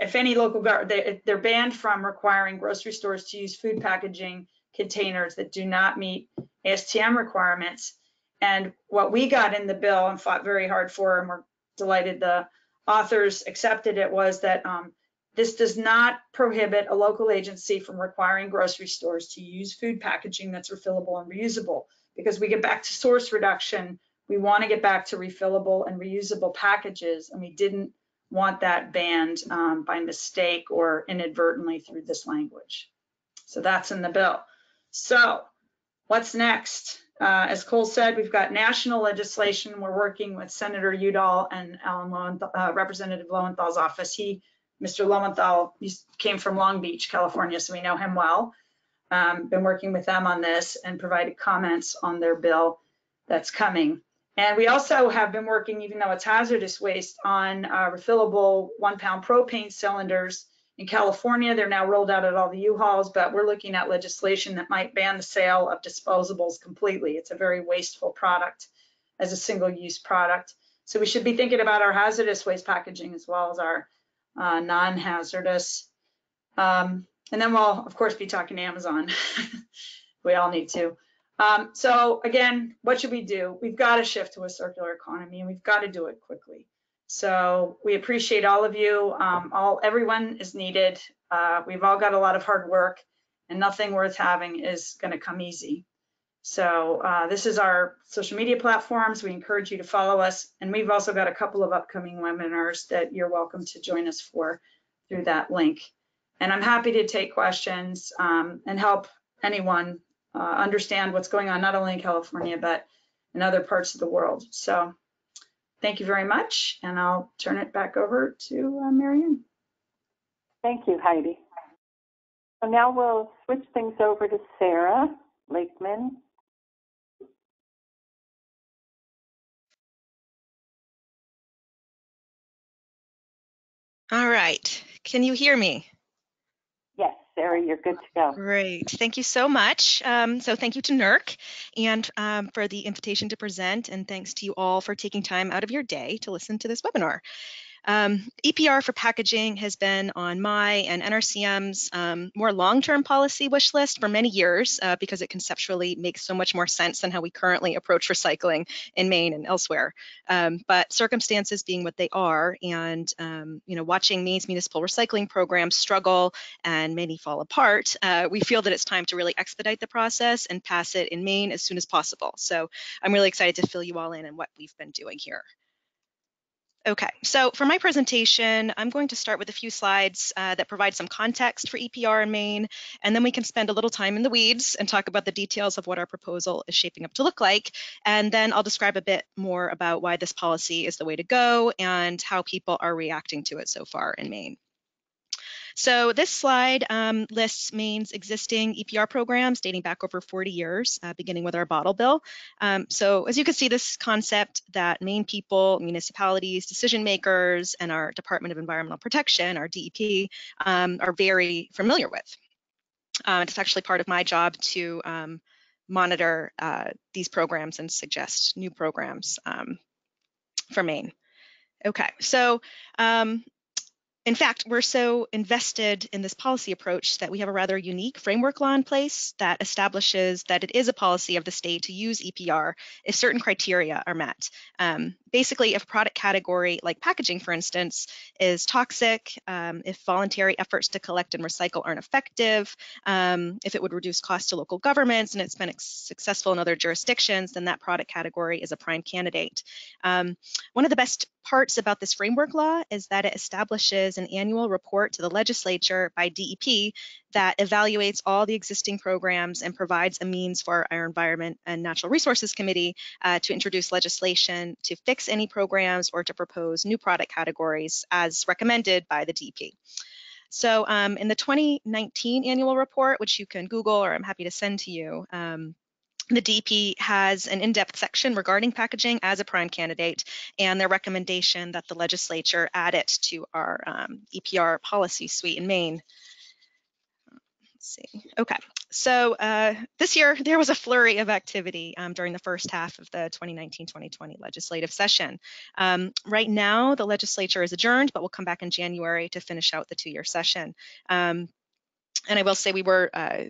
if any local they, they're banned from requiring grocery stores to use food packaging containers that do not meet ASTM requirements. And what we got in the bill and fought very hard for, and we're delighted the authors accepted it, was that um, this does not prohibit a local agency from requiring grocery stores to use food packaging that's refillable and reusable. Because we get back to source reduction, we want to get back to refillable and reusable packages, and we didn't want that banned um, by mistake or inadvertently through this language. So that's in the bill. So what's next? Uh, as Cole said, we've got national legislation. We're working with Senator Udall and Alan Lowenthal, uh, Representative Lowenthal's office. He, Mr. Lowenthal, came from Long Beach, California, so we know him well. Um, been working with them on this and provided comments on their bill that's coming. And we also have been working, even though it's hazardous waste, on uh, refillable one pound propane cylinders. In California, they're now rolled out at all the U-Hauls, but we're looking at legislation that might ban the sale of disposables completely. It's a very wasteful product as a single use product. So we should be thinking about our hazardous waste packaging as well as our uh, non-hazardous. Um, and then we'll, of course, be talking to Amazon. we all need to. Um, so again, what should we do? We've got to shift to a circular economy and we've got to do it quickly. So we appreciate all of you. Um, all everyone is needed. Uh, we've all got a lot of hard work and nothing worth having is going to come easy. So uh, this is our social media platforms. We encourage you to follow us. And we've also got a couple of upcoming webinars that you're welcome to join us for through that link. And I'm happy to take questions um, and help anyone uh, understand what's going on not only in California, but in other parts of the world. So thank you very much, and I'll turn it back over to uh, Marianne. Thank you, Heidi. So now we'll switch things over to Sarah Lakeman. All right. Can you hear me? Sarah, you're good to go. Great. Thank you so much. Um, so thank you to NERC and um, for the invitation to present and thanks to you all for taking time out of your day to listen to this webinar. Um, EPR for packaging has been on my and NRCM's um, more long-term policy wish list for many years uh, because it conceptually makes so much more sense than how we currently approach recycling in Maine and elsewhere. Um, but circumstances being what they are, and um, you know, watching Maine's municipal recycling programs struggle and many fall apart, uh, we feel that it's time to really expedite the process and pass it in Maine as soon as possible. So I'm really excited to fill you all in on what we've been doing here. Okay, so for my presentation, I'm going to start with a few slides uh, that provide some context for EPR in Maine, and then we can spend a little time in the weeds and talk about the details of what our proposal is shaping up to look like. And then I'll describe a bit more about why this policy is the way to go and how people are reacting to it so far in Maine. So this slide um, lists Maine's existing EPR programs dating back over 40 years, uh, beginning with our bottle bill. Um, so as you can see, this concept that Maine people, municipalities, decision makers, and our Department of Environmental Protection, our DEP, um, are very familiar with. Uh, it's actually part of my job to um, monitor uh, these programs and suggest new programs um, for Maine. Okay, so um, in fact, we're so invested in this policy approach that we have a rather unique framework law in place that establishes that it is a policy of the state to use EPR if certain criteria are met. Um, basically, if a product category like packaging, for instance, is toxic, um, if voluntary efforts to collect and recycle aren't effective, um, if it would reduce costs to local governments and it's been successful in other jurisdictions, then that product category is a prime candidate. Um, one of the best parts about this framework law is that it establishes an annual report to the legislature by DEP that evaluates all the existing programs and provides a means for our Environment and Natural Resources Committee uh, to introduce legislation to fix any programs or to propose new product categories as recommended by the DEP. So um, in the 2019 annual report, which you can Google or I'm happy to send to you, um, the DP has an in-depth section regarding packaging as a prime candidate and their recommendation that the legislature add it to our um, EPR policy suite in Maine. let's see. Okay, so uh, this year there was a flurry of activity um, during the first half of the 2019-2020 legislative session. Um, right now, the legislature is adjourned, but we'll come back in January to finish out the two-year session. Um, and I will say we were uh,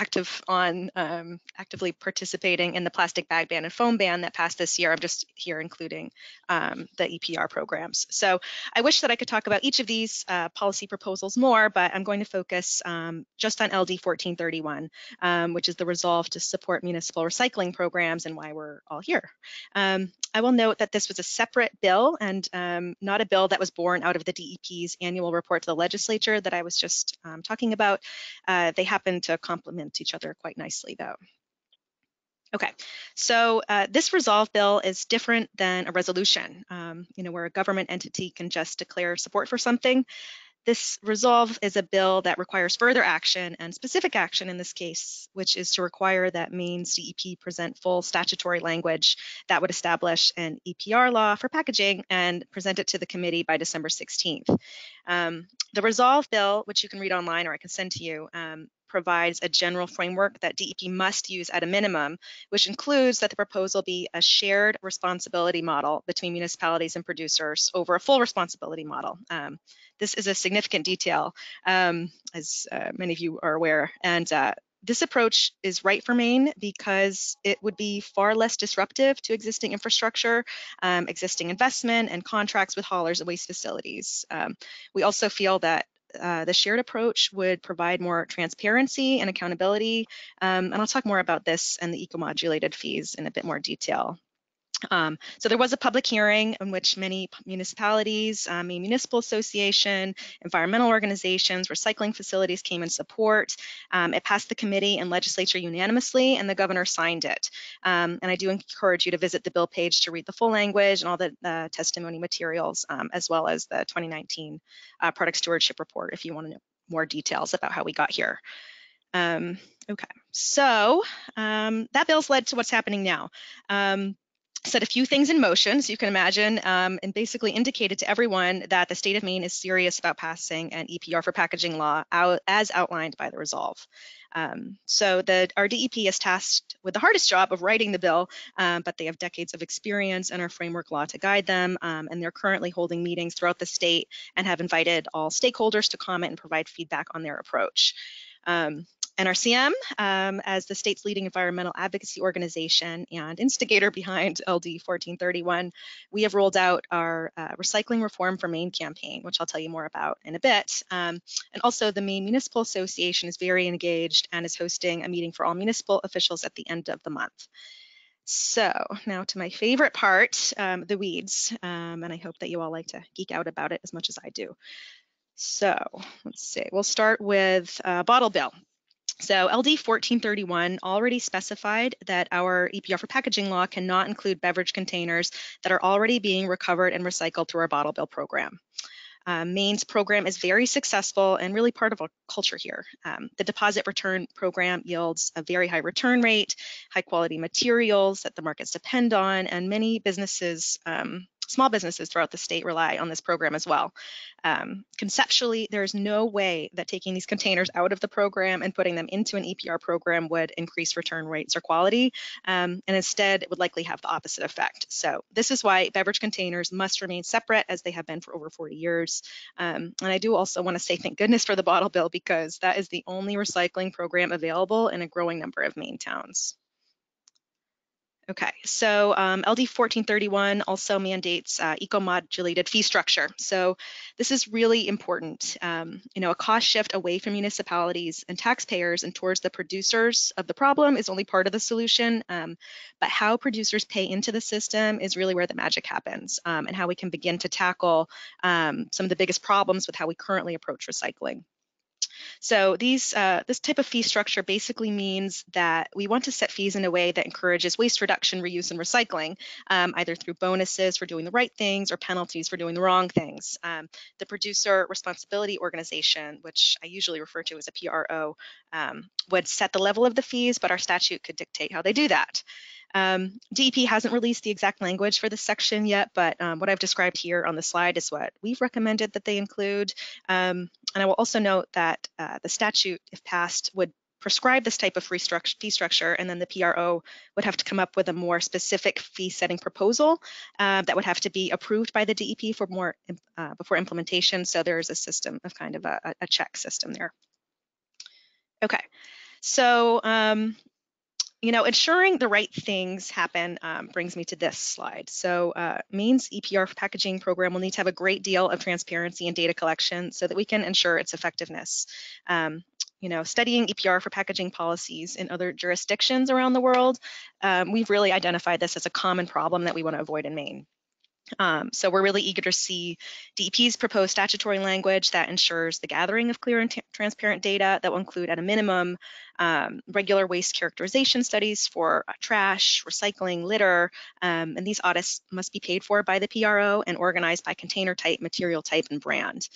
active on um, actively participating in the plastic bag ban and foam ban that passed this year. I'm just here including um, the EPR programs. So I wish that I could talk about each of these uh, policy proposals more, but I'm going to focus um, just on LD 1431, um, which is the resolve to support municipal recycling programs and why we're all here. Um, I will note that this was a separate bill and um, not a bill that was born out of the DEP's annual report to the legislature that I was just talking about. Uh, they happen to complement complement each other quite nicely though. Okay, so uh, this resolve bill is different than a resolution, um, you know, where a government entity can just declare support for something. This resolve is a bill that requires further action and specific action in this case, which is to require that Maine's DEP present full statutory language that would establish an EPR law for packaging and present it to the committee by December 16th. Um, the resolve bill, which you can read online or I can send to you, um, provides a general framework that DEP must use at a minimum, which includes that the proposal be a shared responsibility model between municipalities and producers over a full responsibility model. Um, this is a significant detail, um, as uh, many of you are aware, and uh, this approach is right for Maine because it would be far less disruptive to existing infrastructure, um, existing investment, and contracts with haulers and waste facilities. Um, we also feel that uh, the shared approach would provide more transparency and accountability. Um, and I'll talk more about this and the eco-modulated fees in a bit more detail. Um, so there was a public hearing in which many municipalities, um, municipal association, environmental organizations, recycling facilities came in support. Um, it passed the committee and legislature unanimously, and the governor signed it. Um, and I do encourage you to visit the bill page to read the full language and all the uh, testimony materials, um, as well as the 2019 uh, product stewardship report if you want to know more details about how we got here. Um, okay, so that bill's led to what's happening now. Set a few things in motion, so you can imagine, um, and basically indicated to everyone that the state of Maine is serious about passing an EPR for packaging law out, as outlined by the resolve. Um, so the our DEP is tasked with the hardest job of writing the bill, um, but they have decades of experience and our framework law to guide them, um, and they're currently holding meetings throughout the state and have invited all stakeholders to comment and provide feedback on their approach. Um, NRCM, um, as the state's leading environmental advocacy organization and instigator behind LD 1431, we have rolled out our uh, Recycling Reform for Maine campaign, which I'll tell you more about in a bit. Um, and also the Maine Municipal Association is very engaged and is hosting a meeting for all municipal officials at the end of the month. So now to my favorite part, um, the weeds, um, and I hope that you all like to geek out about it as much as I do. So let's see, we'll start with uh, bottle bill. So LD 1431 already specified that our EPR for packaging law cannot include beverage containers that are already being recovered and recycled through our bottle bill program. Um, Maine's program is very successful and really part of our culture here. Um, the deposit return program yields a very high return rate, high quality materials that the markets depend on, and many businesses um, small businesses throughout the state rely on this program as well. Um, conceptually, there is no way that taking these containers out of the program and putting them into an EPR program would increase return rates or quality, um, and instead it would likely have the opposite effect. So this is why beverage containers must remain separate as they have been for over 40 years. Um, and I do also want to say thank goodness for the bottle bill because that is the only recycling program available in a growing number of Maine towns. Okay, so um, LD 1431 also mandates uh, eco-modulated fee structure. So this is really important. Um, you know, a cost shift away from municipalities and taxpayers and towards the producers of the problem is only part of the solution. Um, but how producers pay into the system is really where the magic happens um, and how we can begin to tackle um, some of the biggest problems with how we currently approach recycling. So these, uh, this type of fee structure basically means that we want to set fees in a way that encourages waste reduction, reuse, and recycling, um, either through bonuses for doing the right things or penalties for doing the wrong things. Um, the producer responsibility organization, which I usually refer to as a PRO, um, would set the level of the fees, but our statute could dictate how they do that. Um, DEP hasn't released the exact language for this section yet, but um, what I've described here on the slide is what we've recommended that they include. Um, and I will also note that uh, the statute, if passed, would prescribe this type of fee structure, and then the PRO would have to come up with a more specific fee setting proposal uh, that would have to be approved by the DEP for more uh, before implementation. So there's a system of kind of a, a check system there. Okay, so um, you know, ensuring the right things happen um, brings me to this slide. So uh, Maine's EPR packaging program will need to have a great deal of transparency and data collection so that we can ensure its effectiveness. Um, you know, studying EPR for packaging policies in other jurisdictions around the world, um, we've really identified this as a common problem that we want to avoid in Maine. Um, so we're really eager to see DEP's proposed statutory language that ensures the gathering of clear and transparent data that will include at a minimum um, regular waste characterization studies for uh, trash, recycling, litter, um, and these audits must be paid for by the PRO and organized by container type, material type, and brand.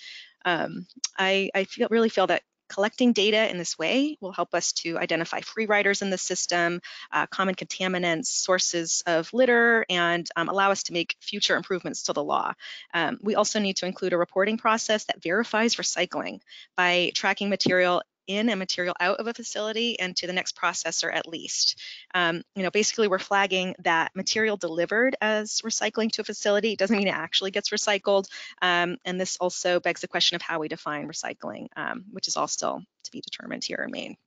Um, I, I feel, really feel that Collecting data in this way will help us to identify free riders in the system, uh, common contaminants, sources of litter, and um, allow us to make future improvements to the law. Um, we also need to include a reporting process that verifies recycling by tracking material in and material out of a facility and to the next processor at least. Um, you know, basically we're flagging that material delivered as recycling to a facility it doesn't mean it actually gets recycled. Um, and this also begs the question of how we define recycling, um, which is all still to be determined here in Maine.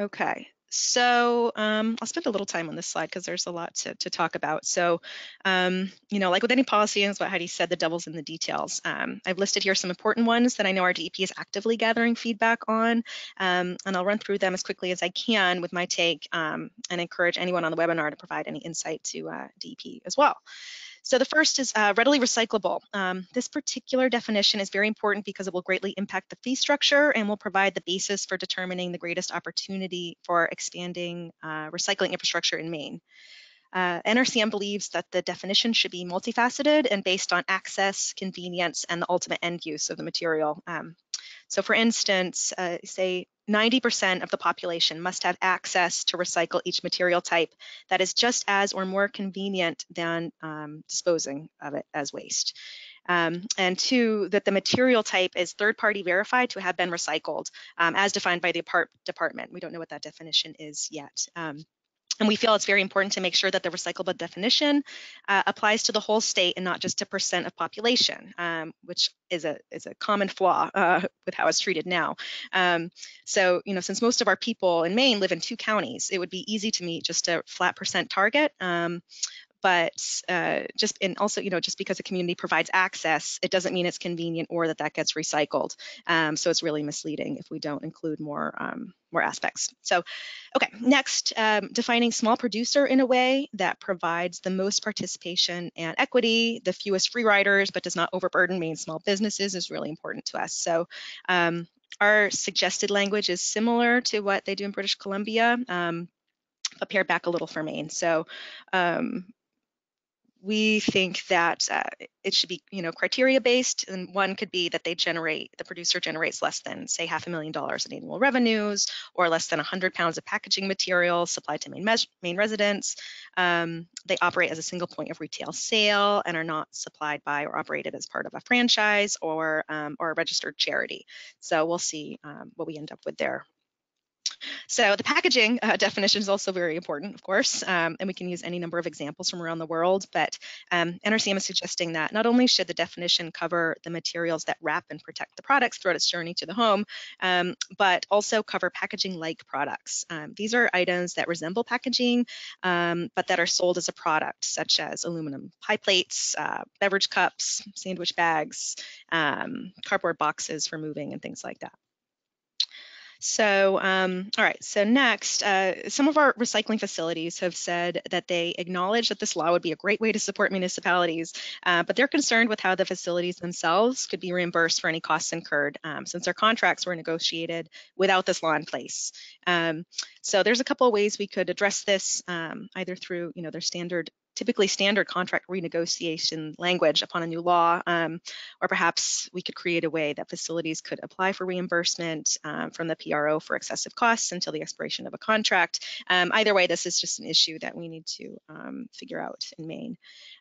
Okay, so um, I'll spend a little time on this slide because there's a lot to, to talk about. So, um, you know, like with any policy, as what Heidi said, the devil's in the details. Um, I've listed here some important ones that I know our DEP is actively gathering feedback on, um, and I'll run through them as quickly as I can with my take um, and encourage anyone on the webinar to provide any insight to uh, DEP as well. So the first is uh, readily recyclable. Um, this particular definition is very important because it will greatly impact the fee structure and will provide the basis for determining the greatest opportunity for expanding uh, recycling infrastructure in Maine. Uh, NRCM believes that the definition should be multifaceted and based on access, convenience, and the ultimate end use of the material. Um, so for instance, uh, say 90% of the population must have access to recycle each material type that is just as or more convenient than um, disposing of it as waste. Um, and two, that the material type is third-party verified to have been recycled um, as defined by the department. We don't know what that definition is yet. Um, and we feel it's very important to make sure that the recyclable definition uh, applies to the whole state and not just to percent of population, um, which is a is a common flaw uh, with how it's treated now. Um, so, you know, since most of our people in Maine live in two counties, it would be easy to meet just a flat percent target. Um, but uh, just and also you know just because a community provides access it doesn't mean it's convenient or that that gets recycled. Um, so it's really misleading if we don't include more um, more aspects. So okay next um, defining small producer in a way that provides the most participation and equity the fewest free riders but does not overburden Maine small businesses is really important to us. So um, our suggested language is similar to what they do in British Columbia, um, but pared back a little for Maine. So um, we think that uh, it should be, you know, criteria based, and one could be that they generate, the producer generates less than, say, half a million dollars in annual revenues, or less than 100 pounds of packaging material supplied to Maine, Maine residents. Um, they operate as a single point of retail sale and are not supplied by or operated as part of a franchise or um, or a registered charity. So we'll see um, what we end up with there so the packaging uh, definition is also very important, of course, um, and we can use any number of examples from around the world, but um, NRCM is suggesting that not only should the definition cover the materials that wrap and protect the products throughout its journey to the home, um, but also cover packaging-like products. Um, these are items that resemble packaging, um, but that are sold as a product, such as aluminum pie plates, uh, beverage cups, sandwich bags, um, cardboard boxes for moving, and things like that. So, um, all right, so next, uh, some of our recycling facilities have said that they acknowledge that this law would be a great way to support municipalities, uh, but they're concerned with how the facilities themselves could be reimbursed for any costs incurred um, since their contracts were negotiated without this law in place. Um, so there's a couple of ways we could address this, um, either through, you know, their standard typically standard contract renegotiation language upon a new law, um, or perhaps we could create a way that facilities could apply for reimbursement um, from the PRO for excessive costs until the expiration of a contract. Um, either way, this is just an issue that we need to um, figure out in Maine.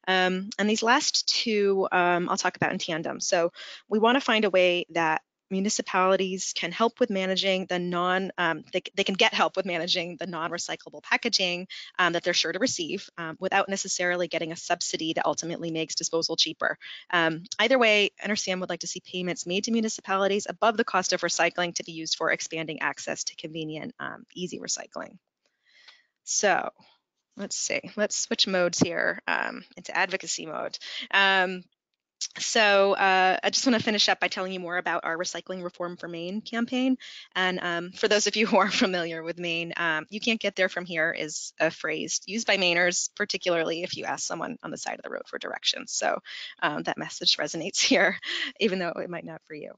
Um, and these last two um, I'll talk about in tandem. So we want to find a way that municipalities can help with managing the non, um, they, they, can get help with managing the non-recyclable packaging um, that they're sure to receive um, without necessarily getting a subsidy that ultimately makes disposal cheaper. Um, either way, NRCM would like to see payments made to municipalities above the cost of recycling to be used for expanding access to convenient, um, easy recycling. So let's see, let's switch modes here um, into advocacy mode. So uh, I just want to finish up by telling you more about our Recycling Reform for Maine campaign. And um, for those of you who are familiar with Maine, um, you can't get there from here is a phrase used by Mainers, particularly if you ask someone on the side of the road for directions. So um, that message resonates here, even though it might not for you.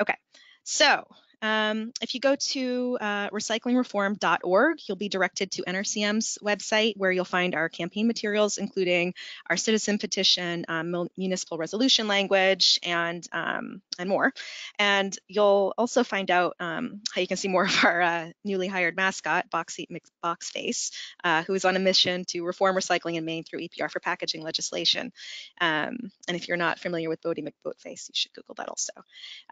Okay, so um, if you go to uh, recyclingreform.org, you'll be directed to NRCM's website where you'll find our campaign materials, including our citizen petition, um, municipal resolution language, and um, and more. And you'll also find out um, how you can see more of our uh, newly hired mascot, Boxy Boxface, uh, who is on a mission to reform recycling in Maine through EPR for packaging legislation. Um, and if you're not familiar with Boaty McBoatface, you should Google that also.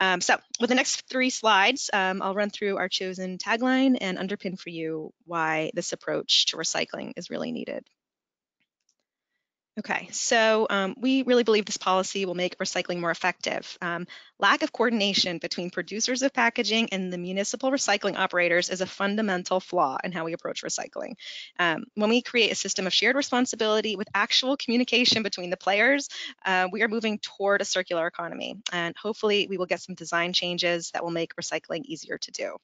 Um, so with the next three slides, slides, um, I'll run through our chosen tagline and underpin for you why this approach to recycling is really needed. Okay, so um, we really believe this policy will make recycling more effective. Um, lack of coordination between producers of packaging and the municipal recycling operators is a fundamental flaw in how we approach recycling. Um, when we create a system of shared responsibility with actual communication between the players, uh, we are moving toward a circular economy. And hopefully we will get some design changes that will make recycling easier to do.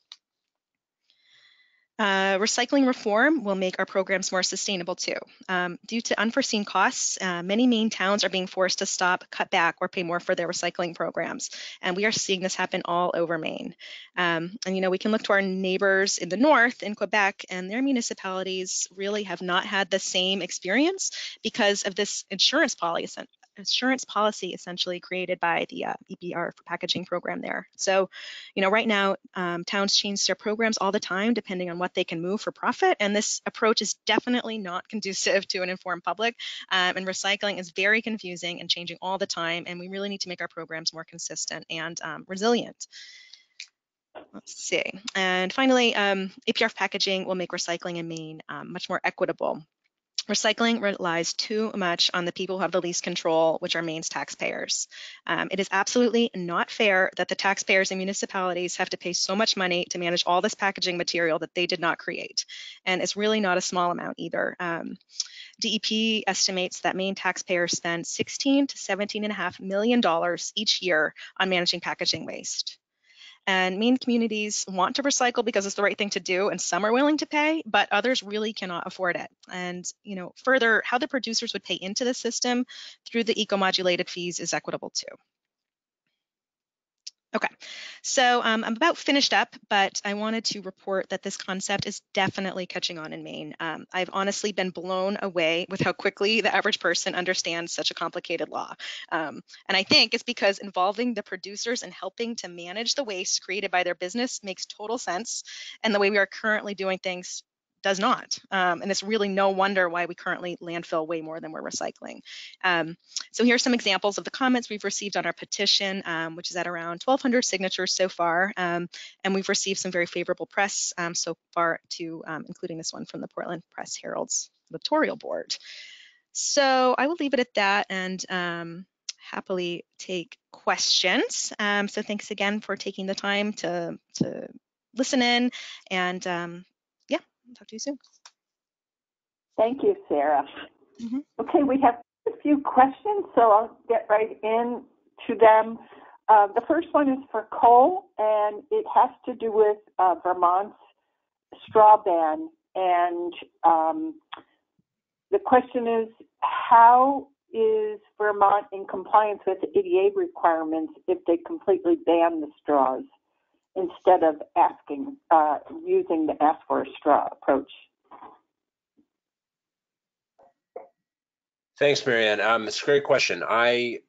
Uh, recycling reform will make our programs more sustainable too. Um, due to unforeseen costs, uh, many Maine towns are being forced to stop, cut back, or pay more for their recycling programs. And we are seeing this happen all over Maine. Um, and you know, we can look to our neighbors in the north, in Quebec, and their municipalities really have not had the same experience because of this insurance policy, insurance policy essentially created by the uh, EPR for packaging program there. So, you know, right now um, towns change their programs all the time depending on what they can move for profit, and this approach is definitely not conducive to an informed public. Um, and recycling is very confusing and changing all the time, and we really need to make our programs more consistent and um, resilient. Let's see. And finally, um, EPR packaging will make recycling in Maine um, much more equitable. Recycling relies too much on the people who have the least control, which are Maine's taxpayers. Um, it is absolutely not fair that the taxpayers and municipalities have to pay so much money to manage all this packaging material that they did not create. And it's really not a small amount either. Um, DEP estimates that Maine taxpayers spend 16 to 17 and a half million dollars each year on managing packaging waste. And Maine communities want to recycle because it's the right thing to do, and some are willing to pay, but others really cannot afford it. And you know, further, how the producers would pay into the system through the eco-modulated fees is equitable too. Okay, so um, I'm about finished up, but I wanted to report that this concept is definitely catching on in Maine. Um, I've honestly been blown away with how quickly the average person understands such a complicated law. Um, and I think it's because involving the producers and helping to manage the waste created by their business makes total sense. And the way we are currently doing things does not. Um, and it's really no wonder why we currently landfill way more than we're recycling. Um, so here are some examples of the comments we've received on our petition, um, which is at around 1,200 signatures so far. Um, and we've received some very favorable press um, so far to um, including this one from the Portland Press Herald's editorial board. So I will leave it at that and happily take questions. so thanks again for taking the time to, to listen in and talk to you soon. Thank you, Sarah. Mm-hmm. Okay, we have a few questions, so I'll get right into them. Uh, the first one is for Cole, and it has to do with uh, Vermont's straw ban. And um, the question is, how is Vermont in compliance with the ADA requirements if they completely ban the straws? Instead of asking, uh, using the ask for a straw approach. Thanks, Marianne. Um, it's a great question. I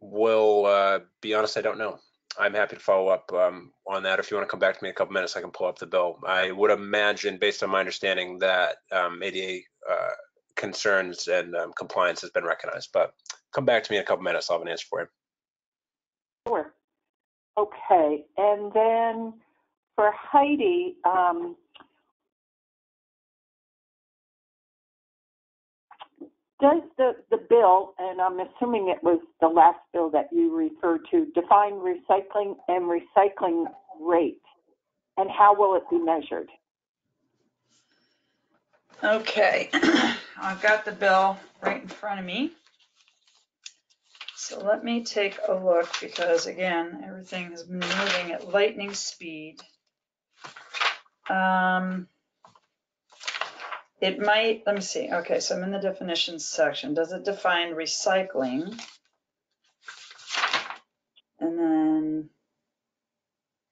will uh, be honest, I don't know. I'm happy to follow up um, on that. If you want to come back to me in a couple minutes, I can pull up the bill. I would imagine, based on my understanding, that um, ADA uh, concerns and um, compliance has been recognized. But come back to me in a couple minutes. I'll have an answer for you. Sure. Okay, and then for Heidi, um, does the, the bill, and I'm assuming it was the last bill that you referred to, define recycling and recycling rate? And how will it be measured? Okay, I've got the bill right in front of me. So let me take a look because again, everything has been moving at lightning speed. Um, It might, let me see, okay, so I'm in the definitions section. Does it define recycling? And then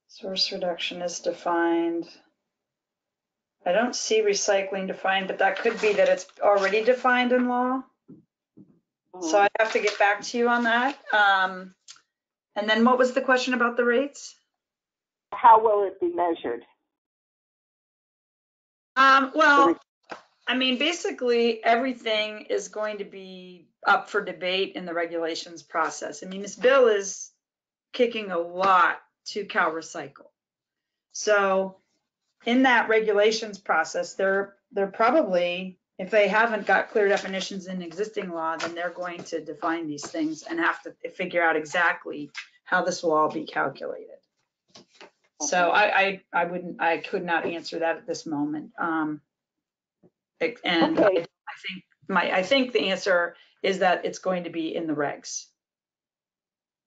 source reduction is defined. I don't see recycling defined, but that could be that it's already defined in law. So I'd have to get back to you on that. Um, and then what was the question about the rates? How will it be measured? Um, well, I mean, basically, everything is going to be up for debate in the regulations process. I mean, this bill is kicking a lot to CalRecycle. So in that regulations process, they're, they're probably, if they haven't got clear definitions in existing law, then they're going to define these things and have to figure out exactly how this will all be calculated. So I, I, I wouldn't, I could not answer that at this moment. Um, and I Okay. I think, my, I think the answer is that it's going to be in the regs.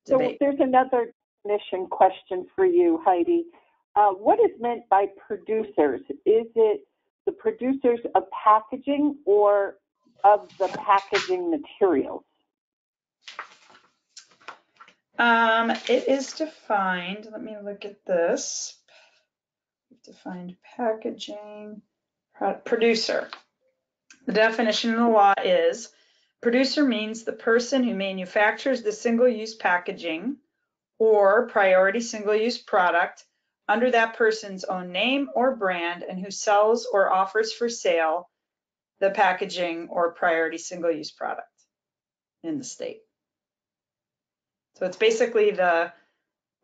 So Debate. there's another definition question for you, Heidi. Uh, what is meant by producers? Is it the producers of packaging or of the packaging materials? Um, it is defined, let me look at this. Defined packaging, producer. The definition in the law is, producer means the person who manufactures the single-use packaging or priority single-use product under that person's own name or brand and who sells or offers for sale the packaging or priority single-use product in the state. So it's basically the,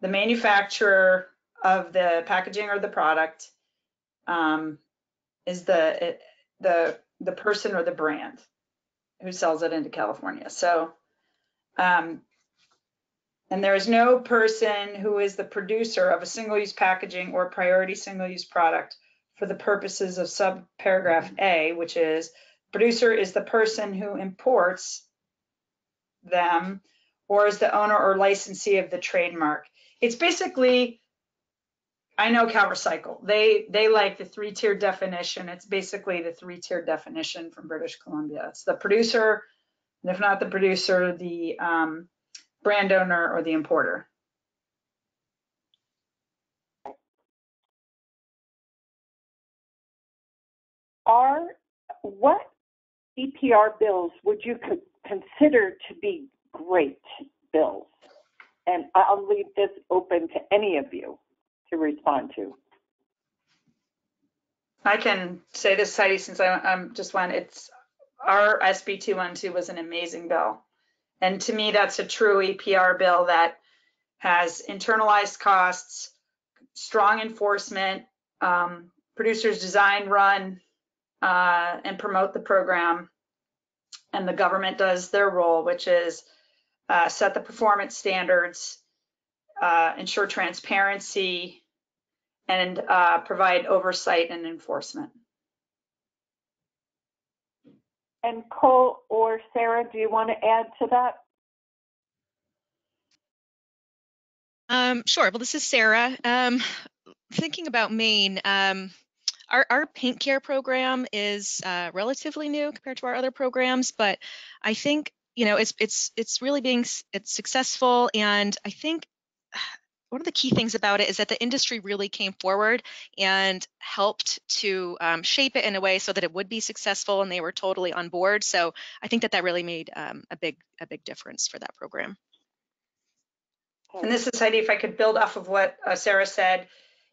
the manufacturer of the packaging or the product um, is the, it- the, the person or the brand who sells it into California. So, um, and there is no person who is the producer of a single-use packaging or priority single-use product for the purposes of subparagraph A, which is producer is the person who imports them or is the owner or licensee of the trademark. It's basically, I know CalRecycle, they, they like the three-tier definition. It's basically the three-tier definition from British Columbia. It's the producer, and if not the producer, the um, brand owner or the importer. Are, what EPR bills would you consider to be great bills? And I'll leave this open to any of you to respond to. I can say this, Heidi, since I, I'm just one, it's, our SB 212 was an amazing bill. And to me, that's a true EPR bill that has internalized costs, strong enforcement, um, producers design, run, uh, and promote the program. And the government does their role, which is uh, set the performance standards, uh, ensure transparency, and uh, provide oversight and enforcement. And Cole or Sarah, do you want to add to that? Um, sure. Well, this is Sarah. Um, thinking about Maine, um, our, our PaintCare program is uh, relatively new compared to our other programs, but I think you know it's it's it's really being it's successful, and I think one of the key things about it is that the industry really came forward and helped to um, shape it in a way so that it would be successful, and they were totally on board. So I think that that really made um, a big a big difference for that program. And this is Heidi, if I could build off of what uh, Sarah said,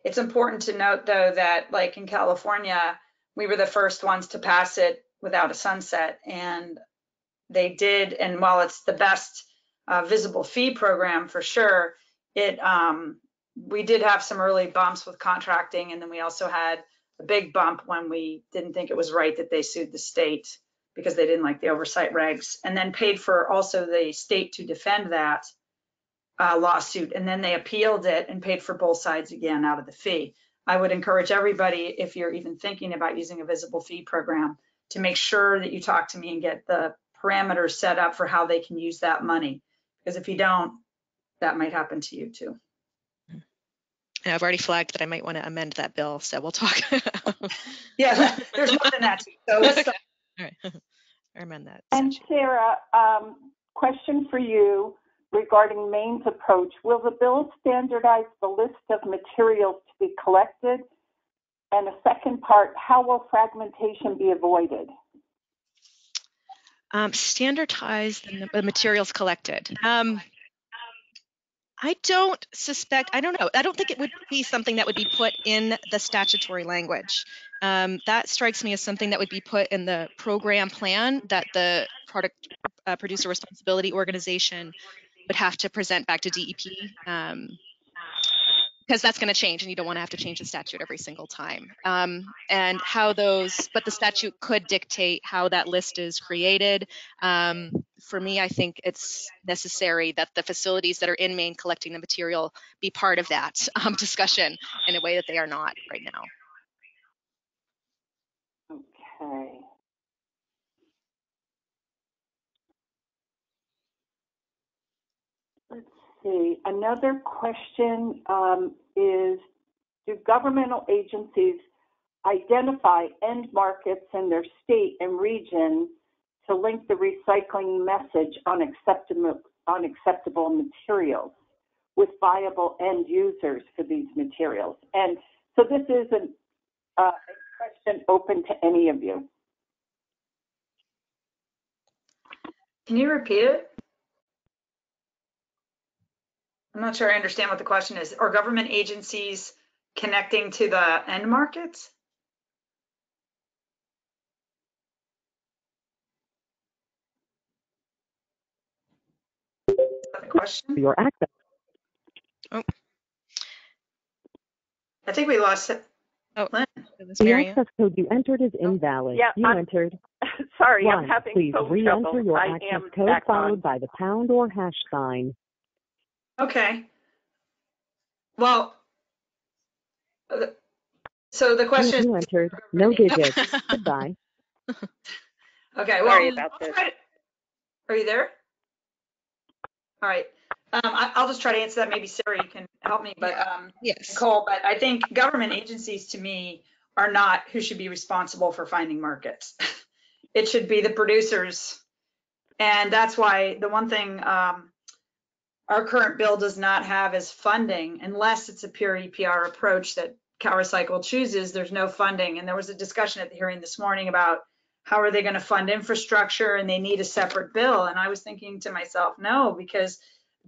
it's important to note though that like in California, we were the first ones to pass it without a sunset and they did. And while it's the best uh, visible fee program for sure, it um, we did have some early bumps with contracting. And then we also had a big bump when we didn't think it was right that they sued the state because they didn't like the oversight regs and then paid for also the state to defend that uh, lawsuit, and then they appealed it and paid for both sides again out of the fee. I would encourage everybody, if you're even thinking about using a visible fee program, to make sure that you talk to me and get the parameters set up for how they can use that money. Because if you don't, that might happen to you too. And I've already flagged that I might want to amend that bill, so we'll talk. Yeah, there's more than that. too. So let's, All right. Or amend that. And section. Sarah, um, question for you regarding Maine's approach. Will the bill standardize the list of materials to be collected? And a second part, how will fragmentation be avoided? Um, standardize the, the materials collected. Um, I don't suspect, I don't know, I don't think it would be something that would be put in the statutory language. Um, that strikes me as something that would be put in the program plan that the product uh, producer responsibility organization would have to present back to DEP. Um, because that's going to change and you don't want to have to change the statute every single time. Um, and how those, but the statute could dictate how that list is created. Um, for me, I think it's necessary that the facilities that are in Maine collecting the material be part of that um, discussion in a way that they are not right now. Okay. Let's see. Another question um, is, do governmental agencies identify end markets in their state and region to link the recycling message on acceptable, materials with viable end users for these materials? And so this is an, uh, a question open to any of you. can you repeat it? I'm not sure I understand what the question is. Are government agencies connecting to the end markets? Is that the question? your access. Oh. I think we lost it. Oh, Lynn? The access code you entered is invalid. Yeah, You I'm- entered Sorry, I'm one. having Please phone re-enter trouble. your I access code followed on. by the pound or hash sign. Okay. Well, uh, so the question You is, entered no digits. Goodbye. okay, well, Sorry about this. to- Are you there? All right. Um, I, I'll just try to answer that. Maybe Sarah, you can help me, but, um, Yes. Nicole, but I think government agencies to me are not who should be responsible for finding markets. It should be the producers. And that's why the one thing um, our current bill does not have is funding unless it's a pure EPR approach that CalRecycle chooses, there's no funding. And there was a discussion at the hearing this morning about how are they going to fund infrastructure and they need a separate bill. And I was thinking to myself, no, because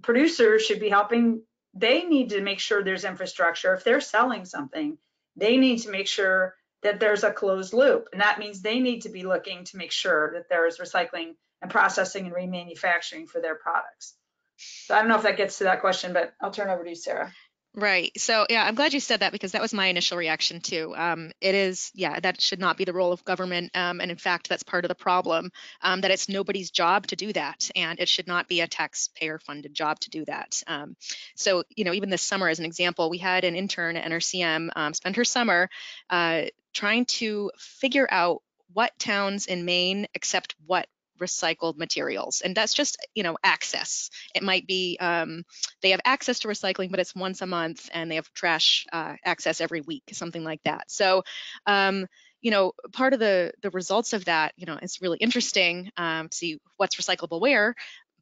producers should be helping they need to make sure there's infrastructure. If they're selling something, they need to make sure that there's a closed loop. And that means they need to be looking to make sure that there is recycling and processing and remanufacturing for their products. So I don't know if that gets to that question, but I'll turn over to you, Sarah. Right. So yeah, I'm glad you said that because that was my initial reaction too. Um, it is, yeah, that should not be the role of government. Um, and in fact, that's part of the problem, um, that it's nobody's job to do that. And it should not be a taxpayer funded job to do that. Um, so, you know, even this summer, as an example, we had an intern at NRCM um, spend her summer uh, trying to figure out what towns in Maine accept what recycled materials. And that's just you know access. It might be um, they have access to recycling but it's once a month and they have trash uh, access every week something like that. So um, you know part of the the results of that you know is really interesting um, to see what's recyclable where.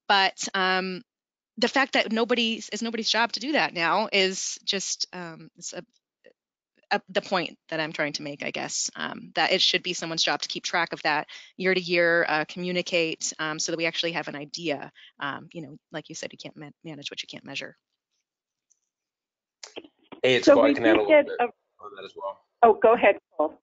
But um, the fact that nobody is nobody's job to do that now is just um, it's a, a, the point that I'm trying to make, I guess, um, that it should be someone's job to keep track of that year to year, uh, communicate, um, so that we actually have an idea. Um, you know, like you said, you can't ma- manage what you can't measure. Hey, it's So Paul. I we can add a little bit a- on that as well. Oh, go ahead, Paul.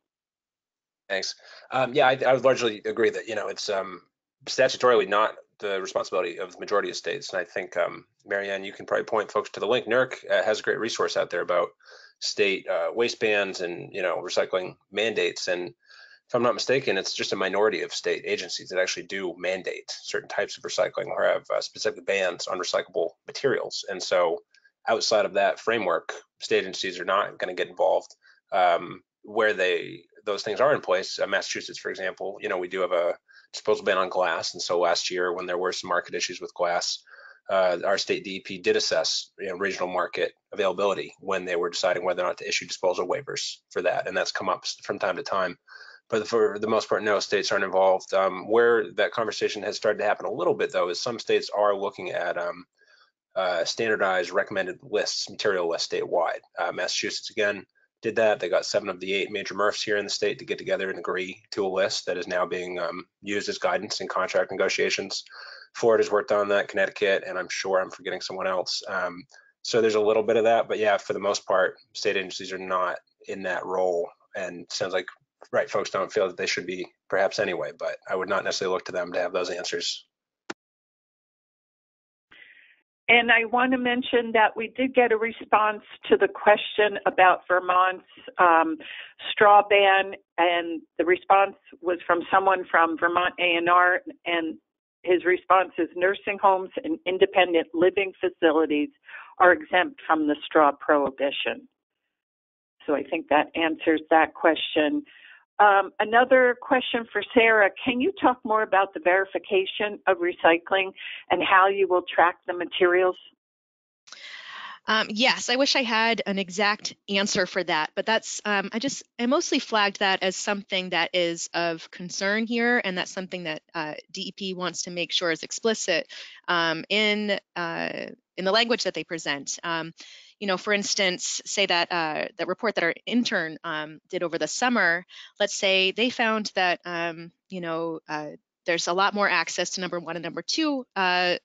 Thanks. Um, yeah, I, I would largely agree that, you know, it's um, statutorily not the responsibility of the majority of states. And I think, um, Marianne, you can probably point folks to the link. NERC uh, has a great resource out there about state uh, waste bans and, you know, recycling mandates. And if I'm not mistaken, it's just a minority of state agencies that actually do mandate certain types of recycling or have uh, specific bans on recyclable materials. And so outside of that framework, state agencies are not going to get involved. Um, where they those things are in place, uh, Massachusetts, for example, you know, we do have a disposal ban on glass, and so last year when there were some market issues with glass, uh, our state DEP did assess you know, regional market availability when they were deciding whether or not to issue disposal waivers for that, and that's come up from time to time. But for the most part, no states aren't involved. Um, where that conversation has started to happen a little bit, though, is some states are looking at um, uh, standardized recommended lists, material lists statewide. Uh, Massachusetts, again, did that. They got seven of the eight major MRFs here in the state to get together and agree to a list that is now being um, used as guidance in contract negotiations. Florida's worked on that, Connecticut, and I'm sure I'm forgetting someone else. Um, so there's a little bit of that, but yeah, for the most part, state agencies are not in that role. And sounds like right folks don't feel that they should be, perhaps anyway. But I would not necessarily look to them to have those answers. And I want to mention that we did get a response to the question about Vermont's um, straw ban, and the response was from someone from Vermont ANR, and his response is nursing homes and independent living facilities are exempt from the straw prohibition. So I think that answers that question. Um, another question for Sarah. Can you talk more about the verification of recycling and how you will track the materials? Um, yes, I wish I had an exact answer for that, but that's um, I just I mostly flagged that as something that is of concern here, and that's something that uh, DEP wants to make sure is explicit um, in uh, in the language that they present. Um, you know, for instance, say that uh, that report that our intern um, did over the summer. Let's say they found that um, you know uh, there's a lot more access to number one and number two uh,